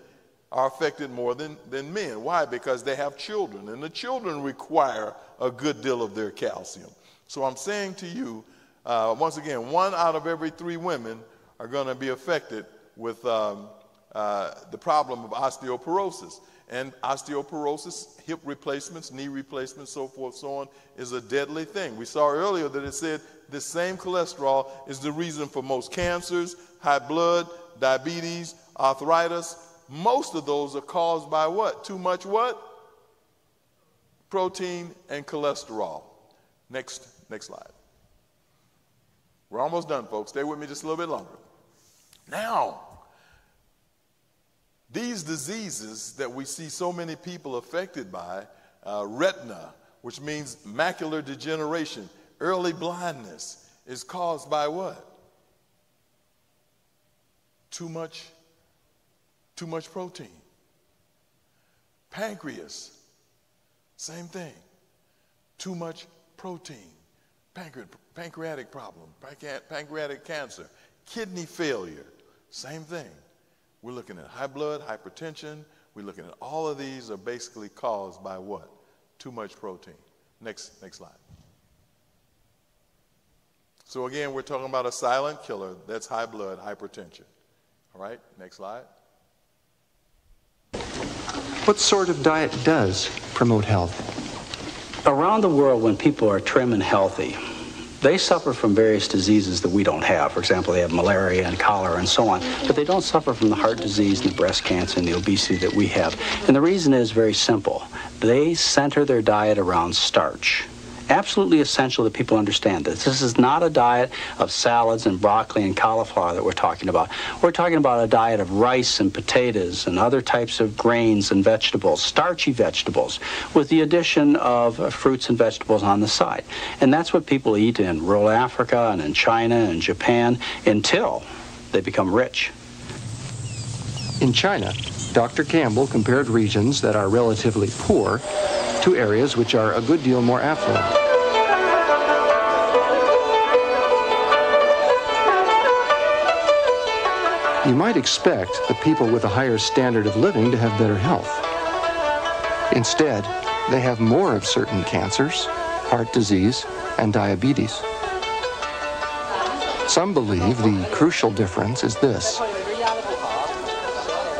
are affected more than, than men. Why? Because they have children, and the children require a good deal of their calcium. So I'm saying to you, uh, once again, one out of every three women are going to be affected with um, uh, the problem of osteoporosis and osteoporosis, hip replacements, knee replacements, so forth, so on, is a deadly thing. We saw earlier that it said this same cholesterol is the reason for most cancers, high blood, diabetes, arthritis. Most of those are caused by what? Too much what? Protein and cholesterol. Next, next slide. We're almost done, folks. Stay with me just a little bit longer. Now, these diseases that we see so many people affected by, uh, retina, which means macular degeneration, early blindness, is caused by what? Too much, too much protein. Pancreas, same thing. Too much protein. pancreatic problem, pancreatic cancer, kidney failure, same thing. We're looking at high blood, hypertension. We're looking at all of these are basically caused by what? Too much protein. Next, next slide. So again, we're talking about a silent killer. That's high blood, hypertension. All right, next slide. What sort of diet does promote health? Around the world, when people are trim and healthy, they suffer from various diseases that we don't have. For example, they have malaria and cholera and so on, but they don't suffer from the heart disease and the breast cancer and the obesity that we have. And the reason is very simple. They center their diet around starch absolutely essential that people understand this. This is not a diet of salads and broccoli and cauliflower that we're talking about. We're talking about a diet of rice and potatoes and other types of grains and vegetables, starchy vegetables, with the addition of fruits and vegetables on the side. And that's what people eat in rural Africa and in China and Japan until they become rich. In China, Dr. Campbell compared regions that are relatively poor to areas which are a good deal more affluent. You might expect the people with a higher standard of living to have better health. Instead, they have more of certain cancers, heart disease, and diabetes. Some believe the crucial difference is this.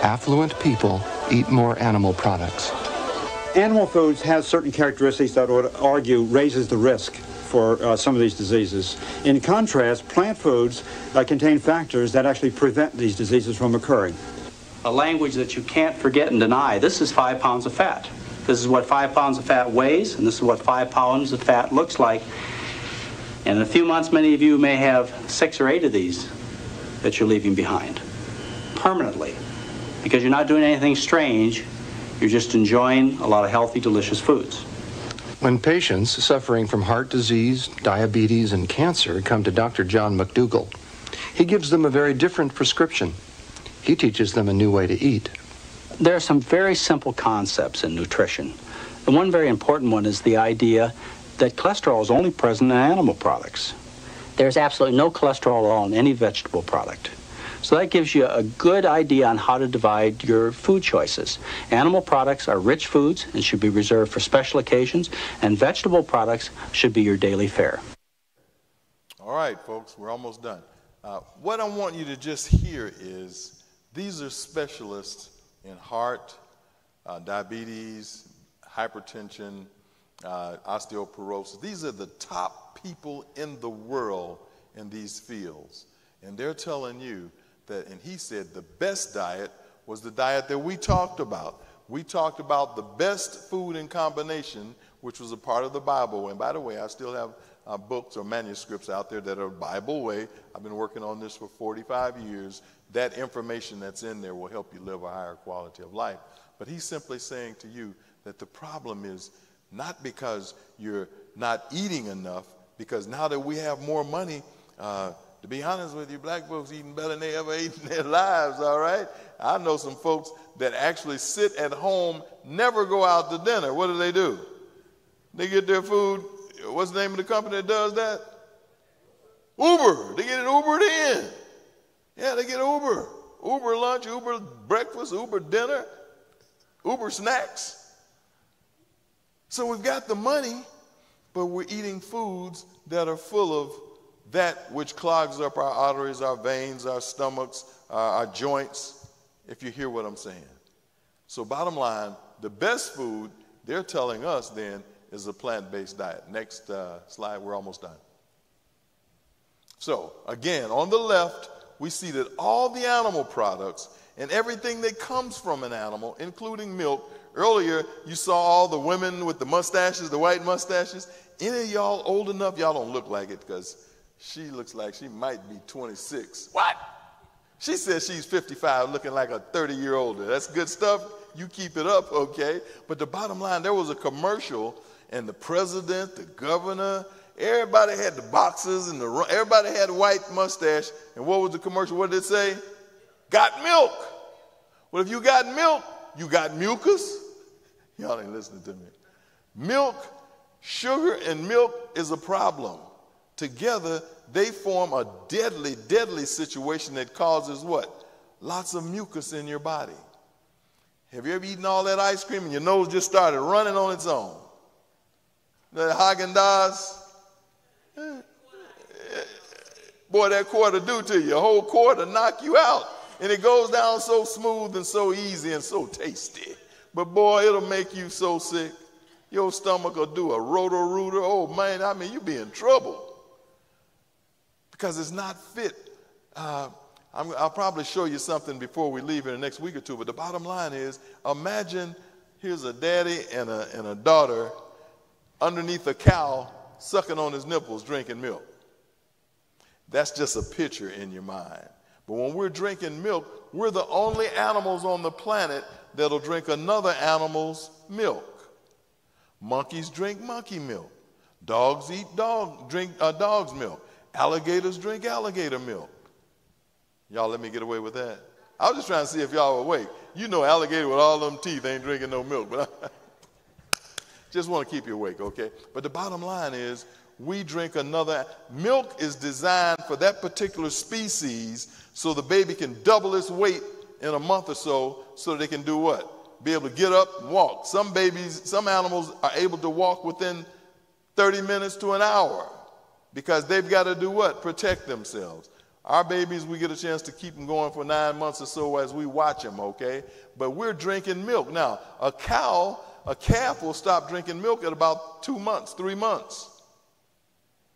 Affluent people eat more animal products. Animal foods has certain characteristics that I would argue raises the risk for uh, some of these diseases. In contrast, plant foods uh, contain factors that actually prevent these diseases from occurring. A language that you can't forget and deny. This is five pounds of fat. This is what five pounds of fat weighs, and this is what five pounds of fat looks like. And in a few months, many of you may have six or eight of these that you're leaving behind permanently because you're not doing anything strange you're just enjoying a lot of healthy, delicious foods. When patients suffering from heart disease, diabetes, and cancer come to Dr. John McDougall, he gives them a very different prescription. He teaches them a new way to eat. There are some very simple concepts in nutrition. And one very important one is the idea that cholesterol is only present in animal products. There's absolutely no cholesterol at all in any vegetable product. So that gives you a good idea on how to divide your food choices. Animal products are rich foods and should be reserved for special occasions, and vegetable products should be your daily fare. All right, folks, we're almost done. Uh, what I want you to just hear is these are specialists in heart, uh, diabetes, hypertension, uh, osteoporosis. These are the top people in the world in these fields. And they're telling you that, and he said the best diet was the diet that we talked about. We talked about the best food in combination, which was a part of the Bible. And by the way, I still have uh, books or manuscripts out there that are Bible way. I've been working on this for 45 years. That information that's in there will help you live a higher quality of life. But he's simply saying to you that the problem is not because you're not eating enough, because now that we have more money, uh, to be honest with you, black folks eating better than they ever ate in their lives, all right? I know some folks that actually sit at home, never go out to dinner. What do they do? They get their food. What's the name of the company that does that? Uber. They get it Ubered in. Yeah, they get Uber. Uber lunch, Uber breakfast, Uber dinner, Uber snacks. So we've got the money, but we're eating foods that are full of that which clogs up our arteries, our veins, our stomachs, uh, our joints, if you hear what I'm saying. So, bottom line, the best food they're telling us then is a plant based diet. Next uh, slide, we're almost done. So, again, on the left, we see that all the animal products and everything that comes from an animal, including milk, earlier you saw all the women with the mustaches, the white mustaches. Any of y'all old enough? Y'all don't look like it because she looks like she might be 26. What? She says she's 55, looking like a 30 year older. That's good stuff. You keep it up, okay? But the bottom line, there was a commercial, and the president, the governor, everybody had the boxes, and the everybody had white mustache. And what was the commercial? What did it say? Got milk. Well, if you got milk, you got mucus. Y'all ain't listening to me. Milk, sugar, and milk is a problem together, they form a deadly, deadly situation that causes what? Lots of mucus in your body. Have you ever eaten all that ice cream and your nose just started running on its own? The Haagen Dazs, boy, that quarter do to you. A whole quarter knock you out. And it goes down so smooth and so easy and so tasty. but boy, it'll make you so sick. Your stomach will do a roto rooter. Oh man, I mean, you be in trouble because it's not fit. Uh, i will probably show you something before we leave in the next week or two, but the bottom line is imagine here's a daddy and a, and a daughter underneath a cow sucking on his nipples, drinking milk. That's just a picture in your mind. But when we're drinking milk, we're the only animals on the planet that'll drink another animal's milk. Monkeys drink monkey milk. Dogs eat dog drink uh, dog's milk. Alligators drink alligator milk. Y'all let me get away with that. I was just trying to see if y'all were awake. You know, alligator with all them teeth ain't drinking no milk, but I just want to keep you awake, okay? But the bottom line is, we drink another. Milk is designed for that particular species so the baby can double its weight in a month or so so they can do what? Be able to get up and walk. Some babies, some animals are able to walk within 30 minutes to an hour because they've got to do what? Protect themselves. Our babies, we get a chance to keep them going for nine months or so as we watch them, okay? But we're drinking milk. Now, a cow, a calf will stop drinking milk at about two months, three months.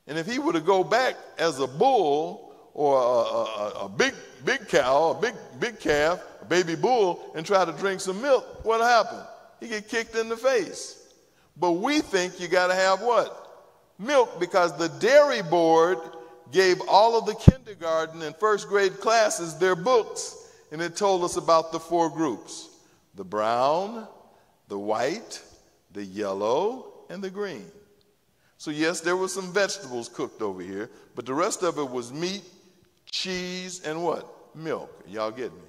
And if he were to go back as a bull or a, a, a, big, big cow, a big, big calf, a baby bull, and try to drink some milk, what'll happen? He get kicked in the face. But we think you got to have what? Milk because the dairy board gave all of the kindergarten and first grade classes their books, and it told us about the four groups the brown, the white, the yellow, and the green. So, yes, there were some vegetables cooked over here, but the rest of it was meat, cheese, and what? Milk. Y'all get me?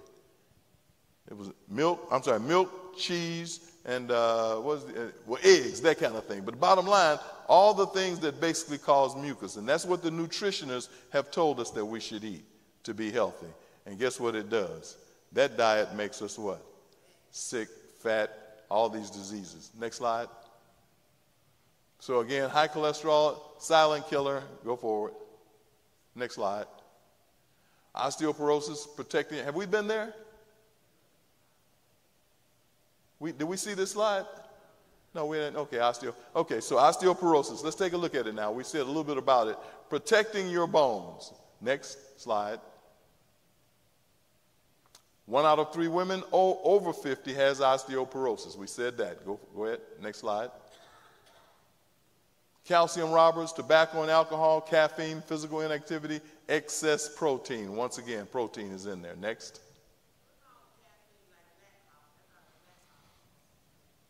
It was milk, I'm sorry, milk, cheese, and uh, what was the, uh, well, eggs, that kind of thing. But the bottom line, all the things that basically cause mucus. And that's what the nutritionists have told us that we should eat to be healthy. And guess what it does? That diet makes us what? Sick, fat, all these diseases. Next slide. So again, high cholesterol, silent killer. Go forward. Next slide. Osteoporosis, protecting. Have we been there? We, did we see this slide? No, we didn't. Okay, osteo. Okay, so osteoporosis. Let's take a look at it now. We said a little bit about it. Protecting your bones. Next slide. One out of three women over 50 has osteoporosis. We said that. Go, go ahead. Next slide calcium robbers, tobacco and alcohol, caffeine, physical inactivity, excess protein. Once again, protein is in there. Next.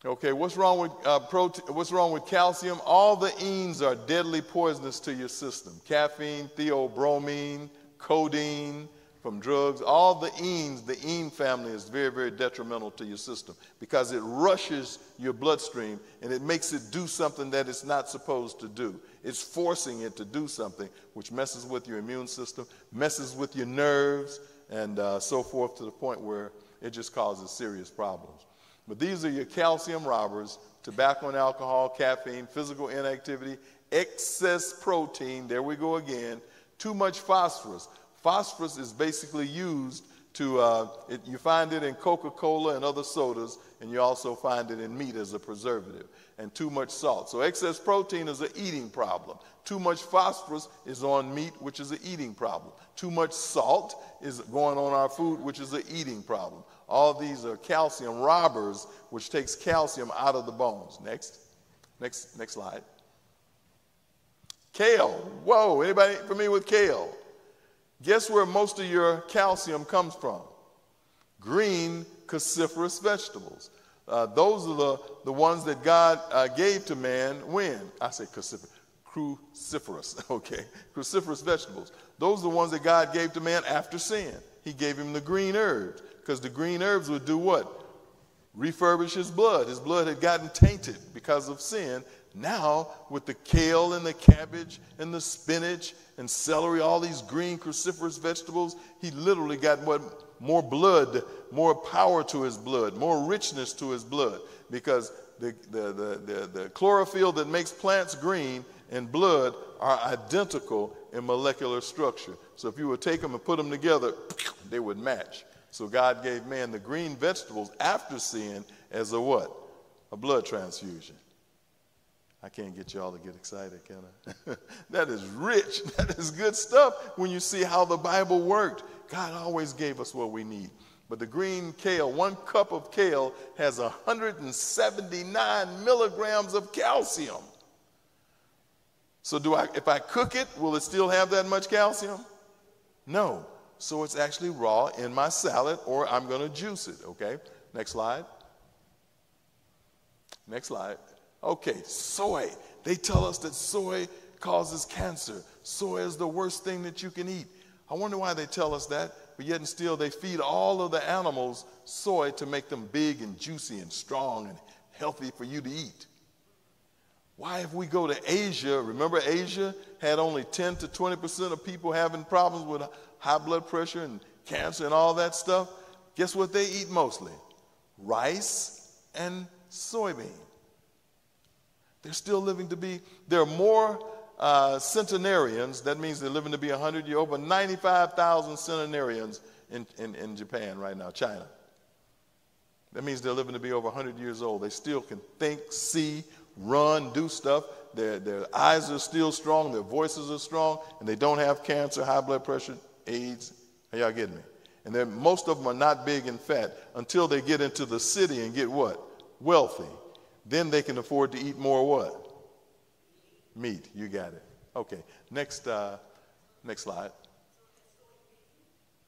Okay, what's wrong with uh? What's wrong with calcium? All the enes are deadly poisonous to your system. Caffeine, theobromine, codeine, from drugs, all the enes, the ene family is very, very detrimental to your system because it rushes your bloodstream and it makes it do something that it's not supposed to do. It's forcing it to do something which messes with your immune system, messes with your nerves, and uh, so forth to the point where it just causes serious problems. But these are your calcium robbers tobacco and alcohol, caffeine, physical inactivity, excess protein, there we go again, too much phosphorus. Phosphorus is basically used to, uh, it, you find it in Coca Cola and other sodas, and you also find it in meat as a preservative, and too much salt. So, excess protein is an eating problem. Too much phosphorus is on meat, which is an eating problem. Too much salt is going on our food, which is an eating problem. All these are calcium robbers, which takes calcium out of the bones. Next. Next, next slide. Kale. Whoa, anybody familiar with kale? Guess where most of your calcium comes from? Green cruciferous vegetables. Uh, those are the, the ones that God uh, gave to man when? I say cruciferous. Cruciferous, okay. Cruciferous vegetables. Those are the ones that God gave to man after sin. He gave him the green herbs because the green herbs would do what? Refurbish his blood. His blood had gotten tainted because of sin. Now, with the kale and the cabbage and the spinach and celery, all these green cruciferous vegetables, he literally got what, more blood, more power to his blood, more richness to his blood. Because the, the, the, the, the chlorophyll that makes plants green and blood are identical in molecular structure. So if you would take them and put them together, they would match. So God gave man the green vegetables after sin as a what? A blood transfusion. I can't get y'all to get excited, can I? that is rich. That is good stuff when you see how the Bible worked. God always gave us what we need. But the green kale, one cup of kale has 179 milligrams of calcium. So do I if I cook it, will it still have that much calcium? No. So it's actually raw in my salad, or I'm going to juice it, okay? Next slide. Next slide. Okay, soy. They tell us that soy causes cancer. Soy is the worst thing that you can eat. I wonder why they tell us that, but yet and still they feed all of the animals soy to make them big and juicy and strong and healthy for you to eat. Why, if we go to Asia, remember Asia had only 10 to 20% of people having problems with high blood pressure and cancer and all that stuff, guess what they eat mostly? Rice and soybean. They're still living to be, there are more uh, centenarians, that means they're living to be 100 years, over 95,000 centenarians in, in, in Japan right now, China. That means they're living to be over 100 years old. They still can think, see, run, do stuff. Their, their eyes are still strong, their voices are strong, and they don't have cancer, high blood pressure, AIDS. Are y'all getting me? And then most of them are not big and fat until they get into the city and get what? Wealthy. Then they can afford to eat more what? Meat. You got it. Okay. Next, uh, next slide.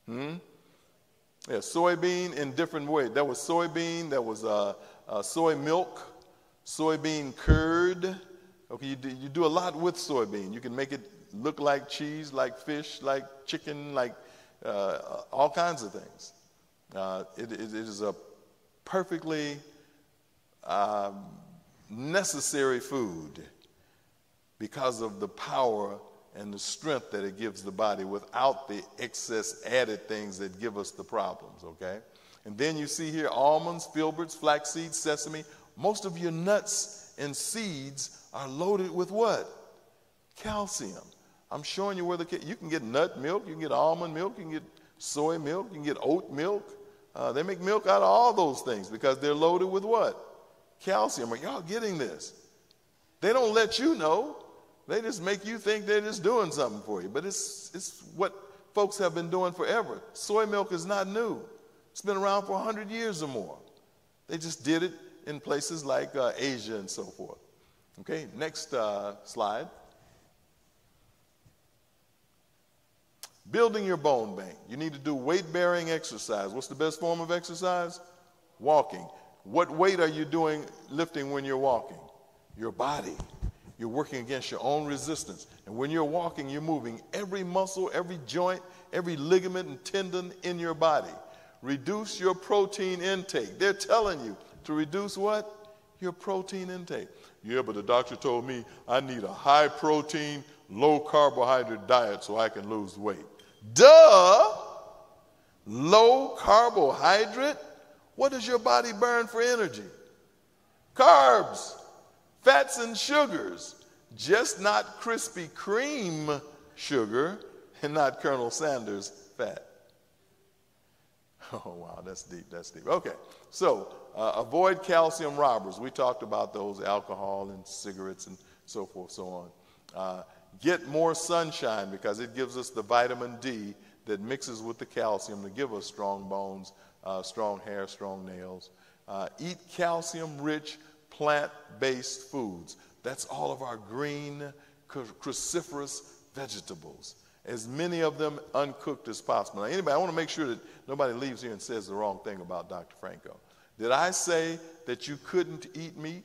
Hmm. Yeah, soybean in different ways. That was soybean. That was uh, uh, soy milk, soybean curd. Okay, you do, you do a lot with soybean. You can make it look like cheese, like fish, like chicken, like uh, all kinds of things. Uh, it, it is a perfectly um, necessary food because of the power and the strength that it gives the body without the excess added things that give us the problems, okay? And then you see here almonds, filberts, flax seeds, sesame. Most of your nuts and seeds are loaded with what? Calcium. I'm showing you where the you can get nut milk, you can get almond milk, you can get soy milk, you can get oat milk. Uh, they make milk out of all those things because they're loaded with what? Calcium. Are y'all getting this? They don't let you know. They just make you think they're just doing something for you. But it's, it's what folks have been doing forever. Soy milk is not new, it's been around for 100 years or more. They just did it in places like uh, Asia and so forth. Okay, next uh, slide. Building your bone bank. You need to do weight bearing exercise. What's the best form of exercise? Walking. What weight are you doing lifting when you're walking? Your body. You're working against your own resistance. And when you're walking, you're moving every muscle, every joint, every ligament and tendon in your body. Reduce your protein intake. They're telling you to reduce what? Your protein intake. Yeah, but the doctor told me I need a high protein, low carbohydrate diet so I can lose weight. Duh! Low carbohydrate? What does your body burn for energy? Carbs, fats, and sugars. Just not Krispy Kreme sugar and not Colonel Sanders fat. Oh, wow, that's deep, that's deep. Okay, so uh, avoid calcium robbers. We talked about those alcohol and cigarettes and so forth, so on. Uh, get more sunshine because it gives us the vitamin D that mixes with the calcium to give us strong bones, uh, strong hair, strong nails. Uh, eat calcium rich plant based foods. That's all of our green, cruciferous vegetables. As many of them uncooked as possible. Now, anybody, I want to make sure that nobody leaves here and says the wrong thing about Dr. Franco. Did I say that you couldn't eat meat?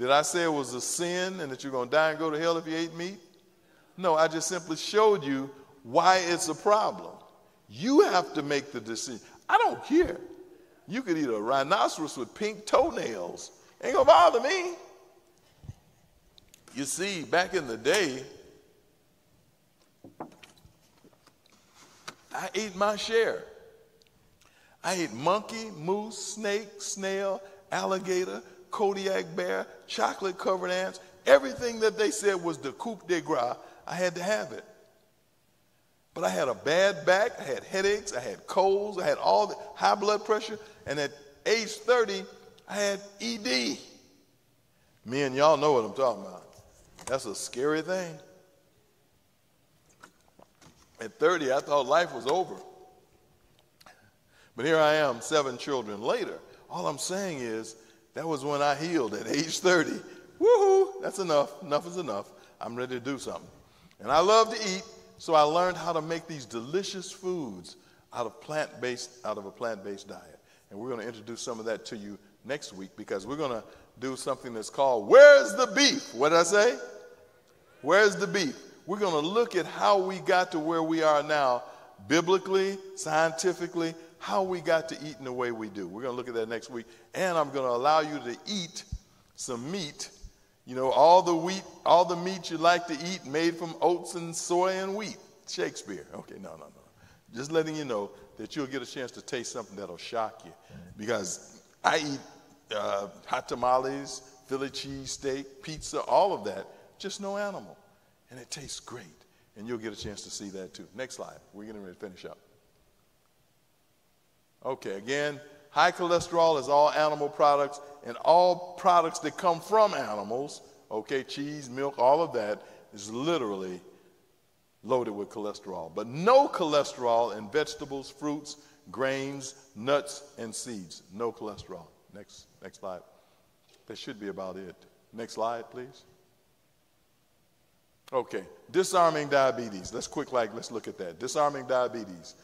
Did I say it was a sin and that you're going to die and go to hell if you ate meat? No, I just simply showed you why it's a problem. You have to make the decision. I don't care. You could eat a rhinoceros with pink toenails. Ain't gonna bother me. You see, back in the day, I ate my share. I ate monkey, moose, snake, snail, alligator, Kodiak bear, chocolate covered ants, everything that they said was the coup de grace, I had to have it. But I had a bad back, I had headaches, I had colds, I had all the high blood pressure, and at age 30, I had ED. Me and y'all know what I'm talking about. That's a scary thing. At 30, I thought life was over. But here I am, seven children later. All I'm saying is, that was when I healed at age 30. Woohoo! That's enough. Enough is enough. I'm ready to do something. And I love to eat, so I learned how to make these delicious foods out of plant-based, out of a plant-based diet. And we're going to introduce some of that to you next week because we're going to do something that's called Where's the Beef? What did I say? Where's the beef? We're going to look at how we got to where we are now, biblically, scientifically, how we got to eating the way we do. We're going to look at that next week. And I'm going to allow you to eat some meat. You know, all the wheat, all the meat you like to eat made from oats and soy and wheat. Shakespeare. Okay, no, no, no. Just letting you know that you'll get a chance to taste something that'll shock you. Because I eat uh, hot tamales, Philly cheese steak, pizza, all of that, just no animal. And it tastes great. And you'll get a chance to see that too. Next slide. We're getting ready to finish up. Okay, again, high cholesterol is all animal products and all products that come from animals, okay, cheese, milk, all of that is literally loaded with cholesterol. But no cholesterol in vegetables, fruits, grains, nuts, and seeds. No cholesterol. Next, next slide. That should be about it. Next slide, please. Okay, disarming diabetes. Let's quick like, let's look at that. Disarming diabetes.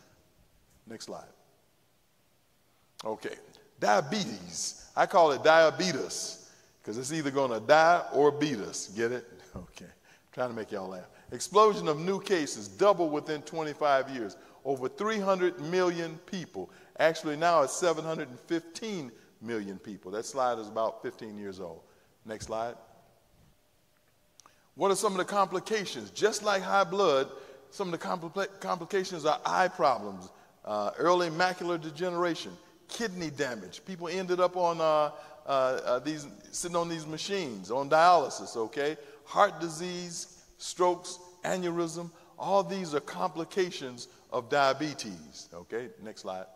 Next slide. Okay, diabetes. I call it diabetes because it's either going to die or beat us. Get it? Okay, trying to make y'all laugh. Explosion of new cases, double within 25 years. Over 300 million people. Actually, now it's 715 million people. That slide is about 15 years old. Next slide. What are some of the complications? Just like high blood, some of the compl complications are eye problems, uh, early macular degeneration, kidney damage. People ended up on uh, uh, uh, these, sitting on these machines, on dialysis, okay? Heart disease, strokes, aneurysm, all these are complications of diabetes, okay? Next slide.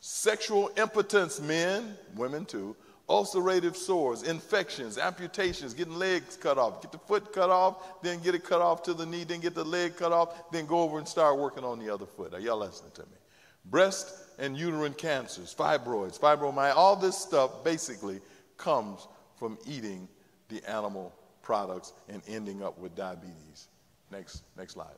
Sexual impotence, men, women too, ulcerative sores, infections, amputations, getting legs cut off, get the foot cut off, then get it cut off to the knee, then get the leg cut off, then go over and start working on the other foot. Are y'all listening to me? Breast and uterine cancers, fibroids, fibromyalgia, all this stuff basically comes from eating the animal products and ending up with diabetes. Next, next slide.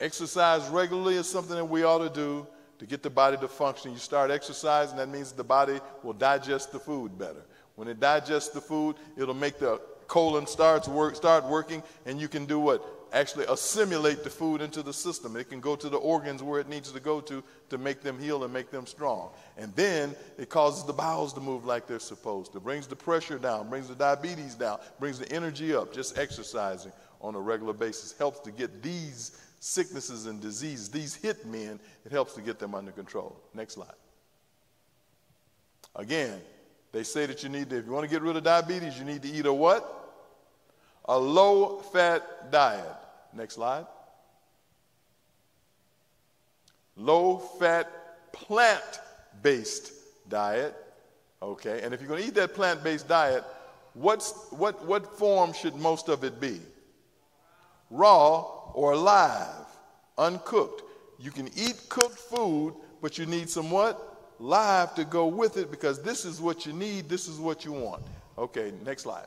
Exercise regularly is something that we ought to do to get the body to function. You start exercising, that means the body will digest the food better. When it digests the food, it'll make the colon starts work, start working, and you can do what? Actually assimilate the food into the system. It can go to the organs where it needs to go to to make them heal and make them strong. And then it causes the bowels to move like they're supposed to. It brings the pressure down, brings the diabetes down, brings the energy up. Just exercising on a regular basis helps to get these sicknesses and diseases, these hit men, it helps to get them under control. Next slide. Again, they say that you need to, if you want to get rid of diabetes, you need to eat a what? A low fat diet. Next slide. Low fat plant based diet. Okay, and if you're going to eat that plant based diet, what's, what, what form should most of it be? Raw or live, uncooked. You can eat cooked food, but you need some what? Live to go with it because this is what you need, this is what you want. Okay, next slide.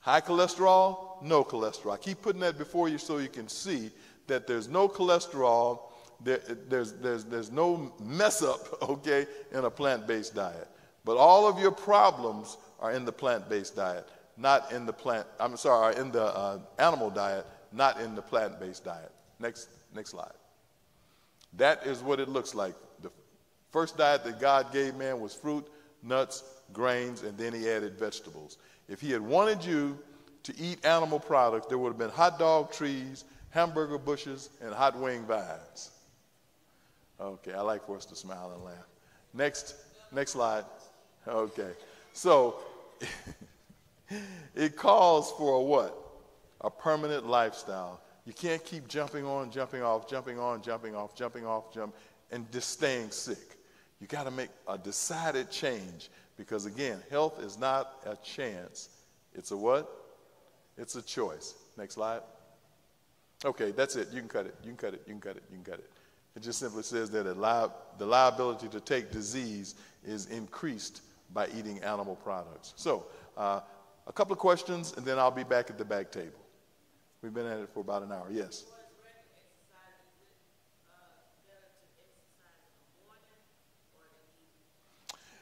High cholesterol, no cholesterol. I keep putting that before you so you can see that there's no cholesterol, there, there's, there's, there's no mess up, okay, in a plant based diet. But all of your problems are in the plant based diet, not in the plant, I'm sorry, in the uh, animal diet, not in the plant based diet. Next, next slide. That is what it looks like. The first diet that God gave man was fruit, nuts, grains, and then he added vegetables. If he had wanted you to eat animal products, there would have been hot dog trees, hamburger bushes, and hot wing vines. Okay, I like for us to smile and laugh. Next, next slide. Okay, so it calls for a what? a permanent lifestyle. You can't keep jumping on, jumping off, jumping on, jumping off, jumping off, jump, and just staying sick. You got to make a decided change because, again, health is not a chance. It's a what? It's a choice. Next slide. Okay, that's it. You can cut it. You can cut it. You can cut it. You can cut it. It just simply says that the liability to take disease is increased by eating animal products. So, uh, a couple of questions, and then I'll be back at the back table. We've been at it for about an hour. Yes.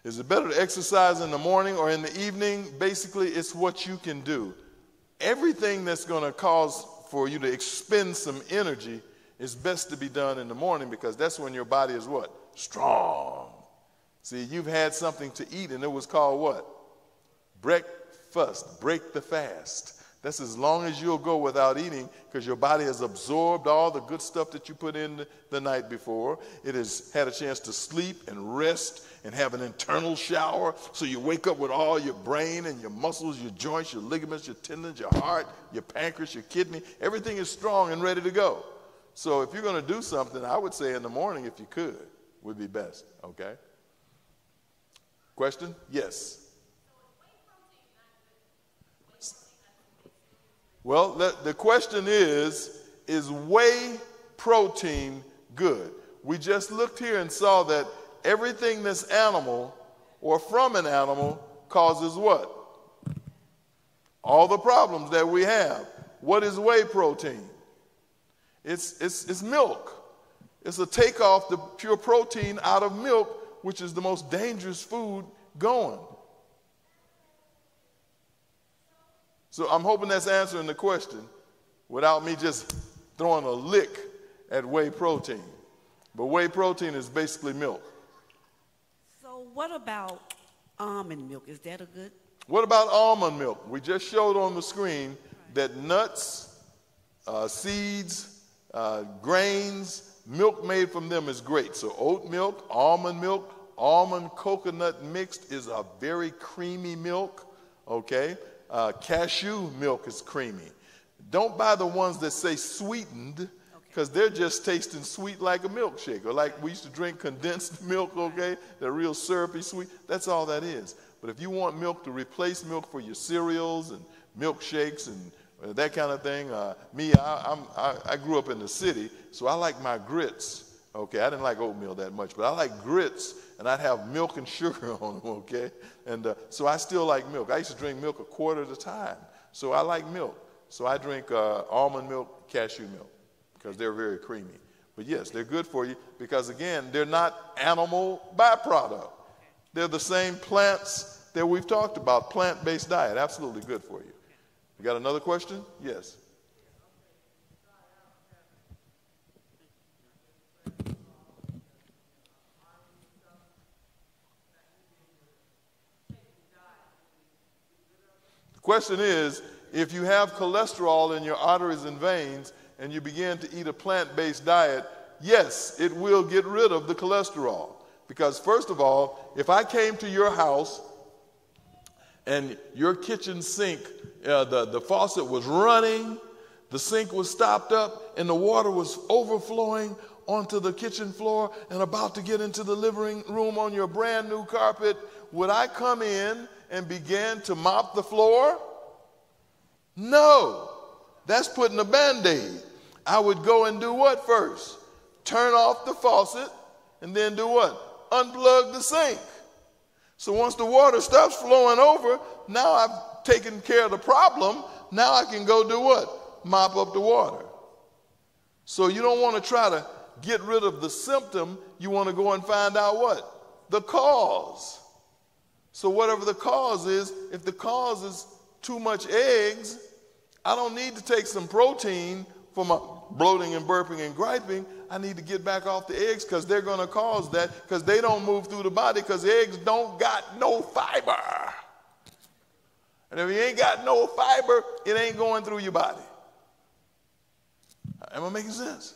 Is it better to exercise in the morning or in the evening? Basically, it's what you can do. Everything that's going to cause for you to expend some energy is best to be done in the morning because that's when your body is what? Strong. See, you've had something to eat and it was called what? Breakfast. Break the fast. That's as long as you'll go without eating because your body has absorbed all the good stuff that you put in the night before. It has had a chance to sleep and rest and have an internal shower. So you wake up with all your brain and your muscles, your joints, your ligaments, your tendons, your heart, your pancreas, your kidney. Everything is strong and ready to go. So if you're going to do something, I would say in the morning, if you could, would be best. Okay? Question? Yes. Well, the, the question is Is whey protein good? We just looked here and saw that everything that's animal or from an animal causes what? All the problems that we have. What is whey protein? It's, it's, it's milk. It's a takeoff the pure protein out of milk, which is the most dangerous food going. So I'm hoping that's answering the question without me just throwing a lick at whey protein. But whey protein is basically milk. So what about almond milk? Is that a good? What about almond milk? We just showed on the screen that nuts, uh, seeds, uh, grains, milk made from them is great. So oat milk, almond milk, almond coconut mixed is a very creamy milk. Okay, uh, cashew milk is creamy. Don't buy the ones that say sweetened because they're just tasting sweet like a milkshake or like we used to drink condensed milk, okay? They're real syrupy sweet. That's all that is. But if you want milk to replace milk for your cereals and milkshakes and uh, that kind of thing, uh, me, I, I, I grew up in the city, so I like my grits. Okay, I didn't like oatmeal that much, but I like grits and I'd have milk and sugar on them, okay? And uh, so I still like milk. I used to drink milk a quarter at a time. So I like milk. So I drink uh, almond milk, cashew milk, because they're very creamy. But yes, they're good for you because, again, they're not animal byproduct. They're the same plants that we've talked about, plant based diet. Absolutely good for you. You got another question? Yes. Question is if you have cholesterol in your arteries and veins and you begin to eat a plant based diet, yes, it will get rid of the cholesterol. Because, first of all, if I came to your house and your kitchen sink, uh, the, the faucet was running, the sink was stopped up, and the water was overflowing onto the kitchen floor and about to get into the living room on your brand new carpet, would I come in and began to mop the floor? No, that's putting a band aid. I would go and do what first? Turn off the faucet and then do what? Unplug the sink. So once the water stops flowing over, now I've taken care of the problem. Now I can go do what? Mop up the water. So you don't want to try to get rid of the symptom. You want to go and find out what? The cause. So, whatever the cause is, if the cause is too much eggs, I don't need to take some protein for my bloating and burping and griping. I need to get back off the eggs because they're going to cause that because they don't move through the body because eggs don't got no fiber. And if you ain't got no fiber, it ain't going through your body. Am I making sense?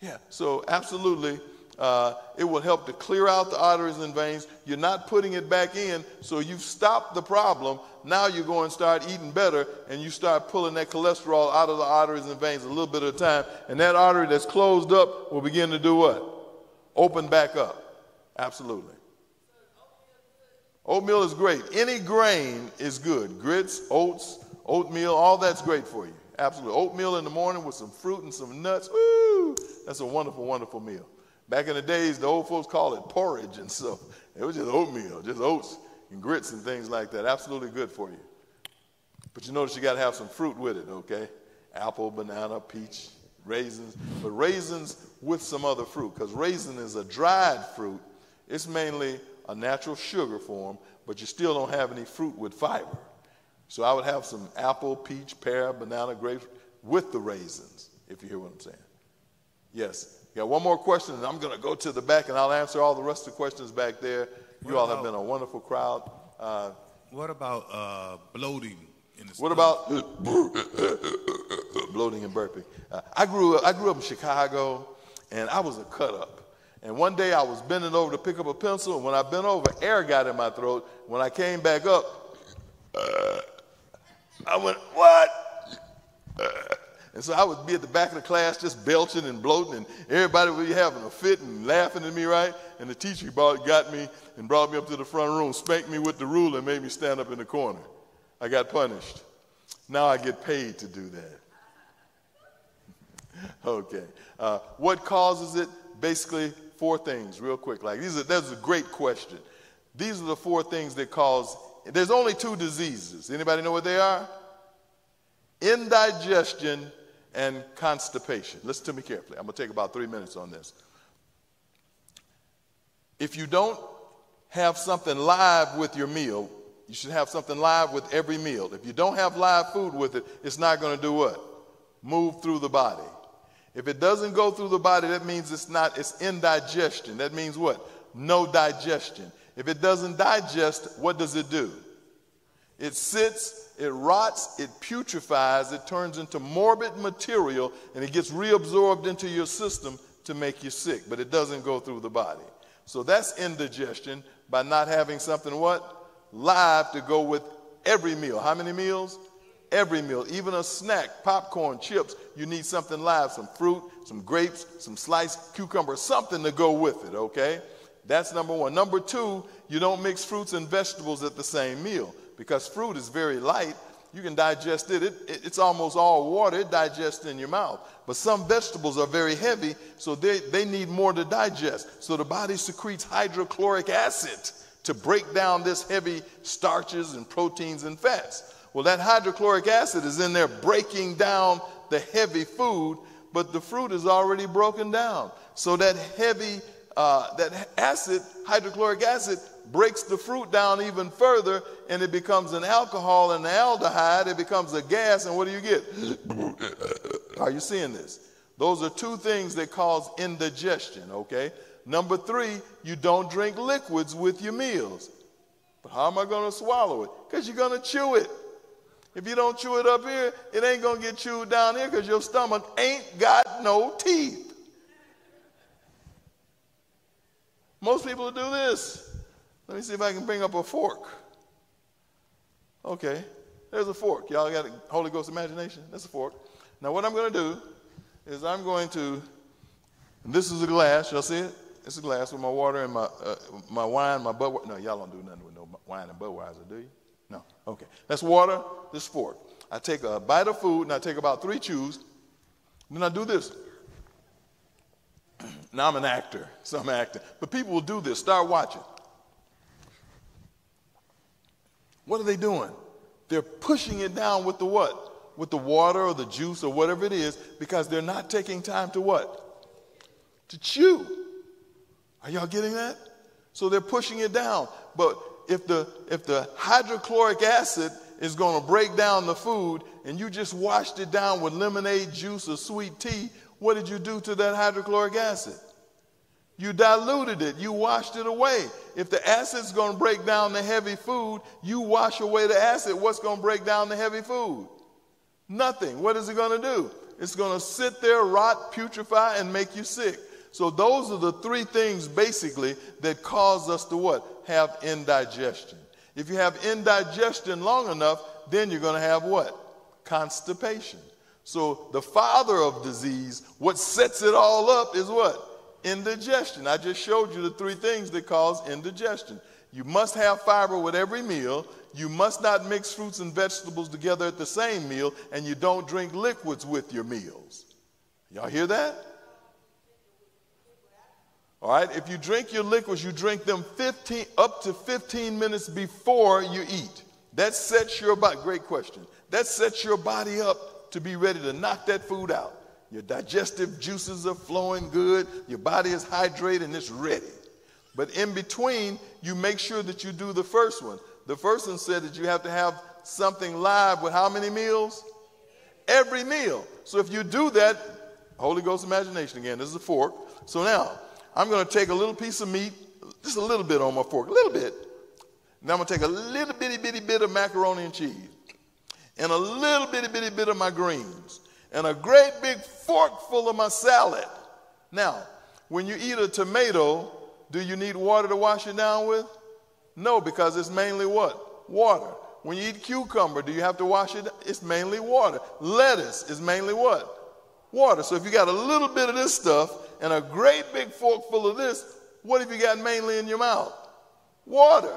Yeah, so absolutely uh, it will help to clear out the arteries and veins. You're not putting it back in, so you've stopped the problem. Now you go and start eating better and you start pulling that cholesterol out of the arteries and veins a little bit at a time. And that artery that's closed up will begin to do what? Open back up. Absolutely. Oatmeal is great. Any grain is good. Grits, oats, oatmeal, all that's great for you. Absolutely. Oatmeal in the morning with some fruit and some nuts. Woo! That's a wonderful, wonderful meal. Back in the days, the old folks called it porridge and stuff. It was just oatmeal, just oats and grits and things like that. Absolutely good for you. But you notice you got to have some fruit with it, okay? Apple, banana, peach, raisins. But raisins with some other fruit, because raisin is a dried fruit. It's mainly a natural sugar form, but you still don't have any fruit with fiber. So I would have some apple, peach, pear, banana, grapes with the raisins, if you hear what I'm saying. Yes. Got one more question, and I'm going to go to the back and I'll answer all the rest of the questions back there. You what all about, have been a wonderful crowd. Uh, what about uh, bloating in the What about bloating and burping? Uh, I, grew up, I grew up in Chicago, and I was a cut up. And one day I was bending over to pick up a pencil, and when I bent over, air got in my throat. When I came back up, uh, I went, What? And so I would be at the back of the class just belching and bloating, and everybody would be having a fit and laughing at me, right? And the teacher brought, got me and brought me up to the front room, spanked me with the ruler, and made me stand up in the corner. I got punished. Now I get paid to do that. okay. Uh, what causes it? Basically, four things, real quick. Like these are that's a great question. These are the four things that cause. There's only two diseases. Anybody know what they are? Indigestion and constipation. Listen to me carefully. I'm going to take about three minutes on this. If you don't have something live with your meal, you should have something live with every meal. If you don't have live food with it, it's not going to do what? Move through the body. If it doesn't go through the body, that means it's not, it's indigestion. That means what? No digestion. If it doesn't digest, what does it do? It sits, it rots, it putrefies, it turns into morbid material, and it gets reabsorbed into your system to make you sick, but it doesn't go through the body. So that's indigestion by not having something what? Live to go with every meal. How many meals? Every meal, even a snack, popcorn, chips, you need something live, some fruit, some grapes, some sliced cucumber, something to go with it, okay? That's number one. Number two, you don't mix fruits and vegetables at the same meal because fruit is very light. You can digest it. it, it it's almost all water. It digests in your mouth. But some vegetables are very heavy, so they, they need more to digest. So the body secretes hydrochloric acid to break down this heavy starches and proteins and fats. Well, that hydrochloric acid is in there breaking down the heavy food, but the fruit is already broken down. So that heavy, uh, that acid, hydrochloric acid, breaks the fruit down even further and it becomes an alcohol and an aldehyde. It becomes a gas, and what do you get? Are you seeing this? Those are two things that cause indigestion, okay? Number three, you don't drink liquids with your meals. But how am I going to swallow it? Because you're going to chew it. If you don't chew it up here, it ain't going to get chewed down here because your stomach ain't got no teeth. Most people do this. Let me see if I can bring up a fork. Okay, there's a fork. Y'all got a Holy Ghost imagination? That's a fork. Now, what I'm going to do is I'm going to, this is a glass. Y'all see it? It's a glass with my water and my, uh, my wine, my Budweiser. No, y'all don't do nothing with no wine and Budweiser, do you? No. Okay. That's water, this fork. I take a bite of food and I take about three chews. Then I do this. Now I'm an actor, so I'm acting. But people will do this. Start watching. What are they doing? They're pushing it down with the what? With the water or the juice or whatever it is because they're not taking time to what? To chew. Are y'all getting that? So they're pushing it down. But if the if the hydrochloric acid is going to break down the food and you just washed it down with lemonade juice or sweet tea, what did you do to that hydrochloric acid? You diluted it, you washed it away. If the acid's going to break down the heavy food, you wash away the acid. What's going to break down the heavy food? Nothing. What is it going to do? It's going to sit there, rot, putrefy, and make you sick. So those are the three things basically that cause us to what? Have indigestion. If you have indigestion long enough, then you're going to have what? Constipation. So the father of disease, what sets it all up is what? Indigestion. I just showed you the three things that cause indigestion. You must have fiber with every meal. You must not mix fruits and vegetables together at the same meal, and you don't drink liquids with your meals. Y'all hear that? All right, if you drink your liquids, you drink them 15 up to 15 minutes before you eat. That sets your body, great question. That sets your body up to be ready to knock that food out. Your digestive juices are flowing good, your body is hydrated and it's ready. But in between, you make sure that you do the first one. The first one said that you have to have something live with how many meals? Every meal. So if you do that, Holy Ghost imagination again, this is a fork. So now, I'm going to take a little piece of meat, just a little bit on my fork, a little bit. Now I'm going to take a little bitty bitty bit of macaroni and cheese, and a little bitty bitty bit of my greens, and a great big fork full of my salad. Now, when you eat a tomato, do you need water to wash it down with? No, because it's mainly what? Water. When you eat cucumber, do you have to wash it? It's mainly water. Lettuce is mainly what? Water. So if you got a little bit of this stuff and a great big fork full of this, what have you got mainly in your mouth? Water.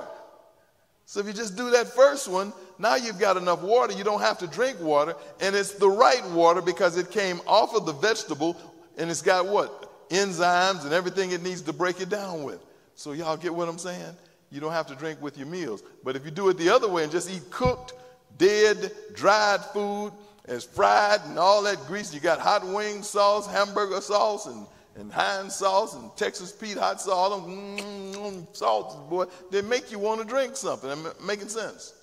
So if you just do that first one, now you've got enough water. You don't have to drink water, and it's the right water because it came off of the vegetable and it's got what? Enzymes and everything it needs to break it down with. So y'all get what I'm saying? You don't have to drink with your meals. But if you do it the other way and just eat cooked, dead, dried food, as fried and all that grease, you got hot wing sauce, hamburger sauce, and and Heinz sauce and Texas Pete hot sauce, All mm, salts, boy, they make you want to drink something. Am making sense?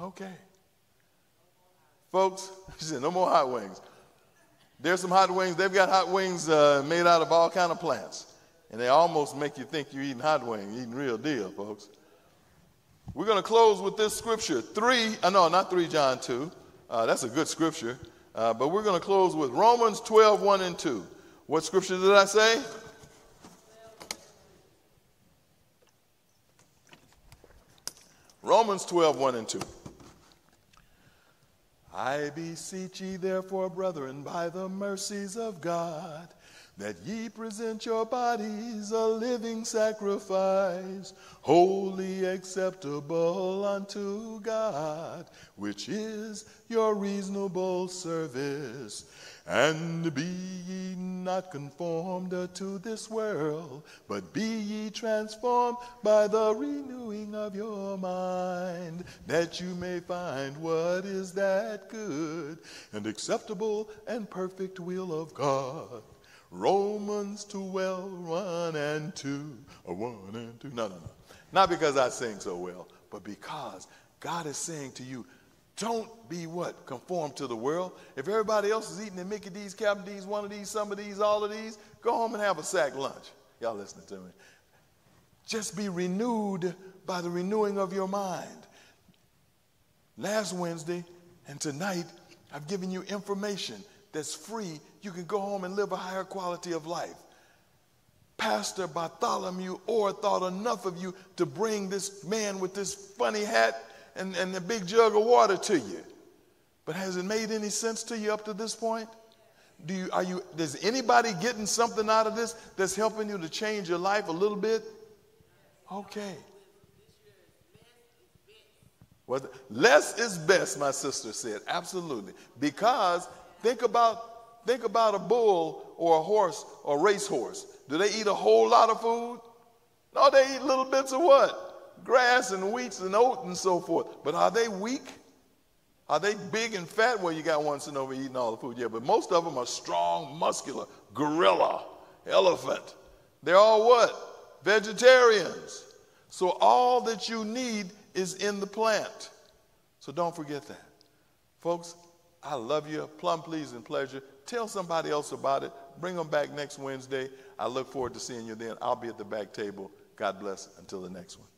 Okay. Folks, she said, no more hot wings. There's some hot wings. They've got hot wings uh, made out of all kind of plants. And they almost make you think you're eating hot wings, eating real deal, folks. We're going to close with this scripture. Three, uh, no, not 3 John 2. Uh, that's a good scripture. Uh, but we're going to close with Romans 12, 1 and 2. What scripture did I say? Romans 12, 1 and 2. I beseech ye, therefore, brethren, by the mercies of God, that ye present your bodies a living sacrifice, holy acceptable unto God, which is your reasonable service. And be ye not conformed to this world, but be ye transformed by the renewing of your mind, that you may find what is that good and acceptable and perfect will of God. Romans 12, 1 and 2. Or 1 and 2. No, no, no. Not because I sing so well, but because God is saying to you, don't be what? Conform to the world. If everybody else is eating the Mickey D's, Captain D's, one of these, some of these, all of these, go home and have a sack lunch. Y'all listening to me? Just be renewed by the renewing of your mind. Last Wednesday and tonight, I've given you information that's free. You can go home and live a higher quality of life. Pastor Bartholomew Orr thought enough of you to bring this man with this funny hat and, and a big jug of water to you. But has it made any sense to you up to this point? Do you, are you, is anybody getting something out of this that's helping you to change your life a little bit? Okay. Well, less is best, my sister said. Absolutely. Because think about, think about a bull or a horse or a racehorse. Do they eat a whole lot of food? No, they eat little bits of what? Grass and wheats and oats and so forth. But are they weak? Are they big and fat? Well, you got one sitting over eating all the food, yeah, but most of them are strong, muscular, gorilla, elephant. They're all what? Vegetarians. So all that you need is in the plant. So don't forget that. Folks, I love you. Plum, please, and pleasure. Tell somebody else about it. Bring them back next Wednesday. I look forward to seeing you then. I'll be at the back table. God bless until the next one.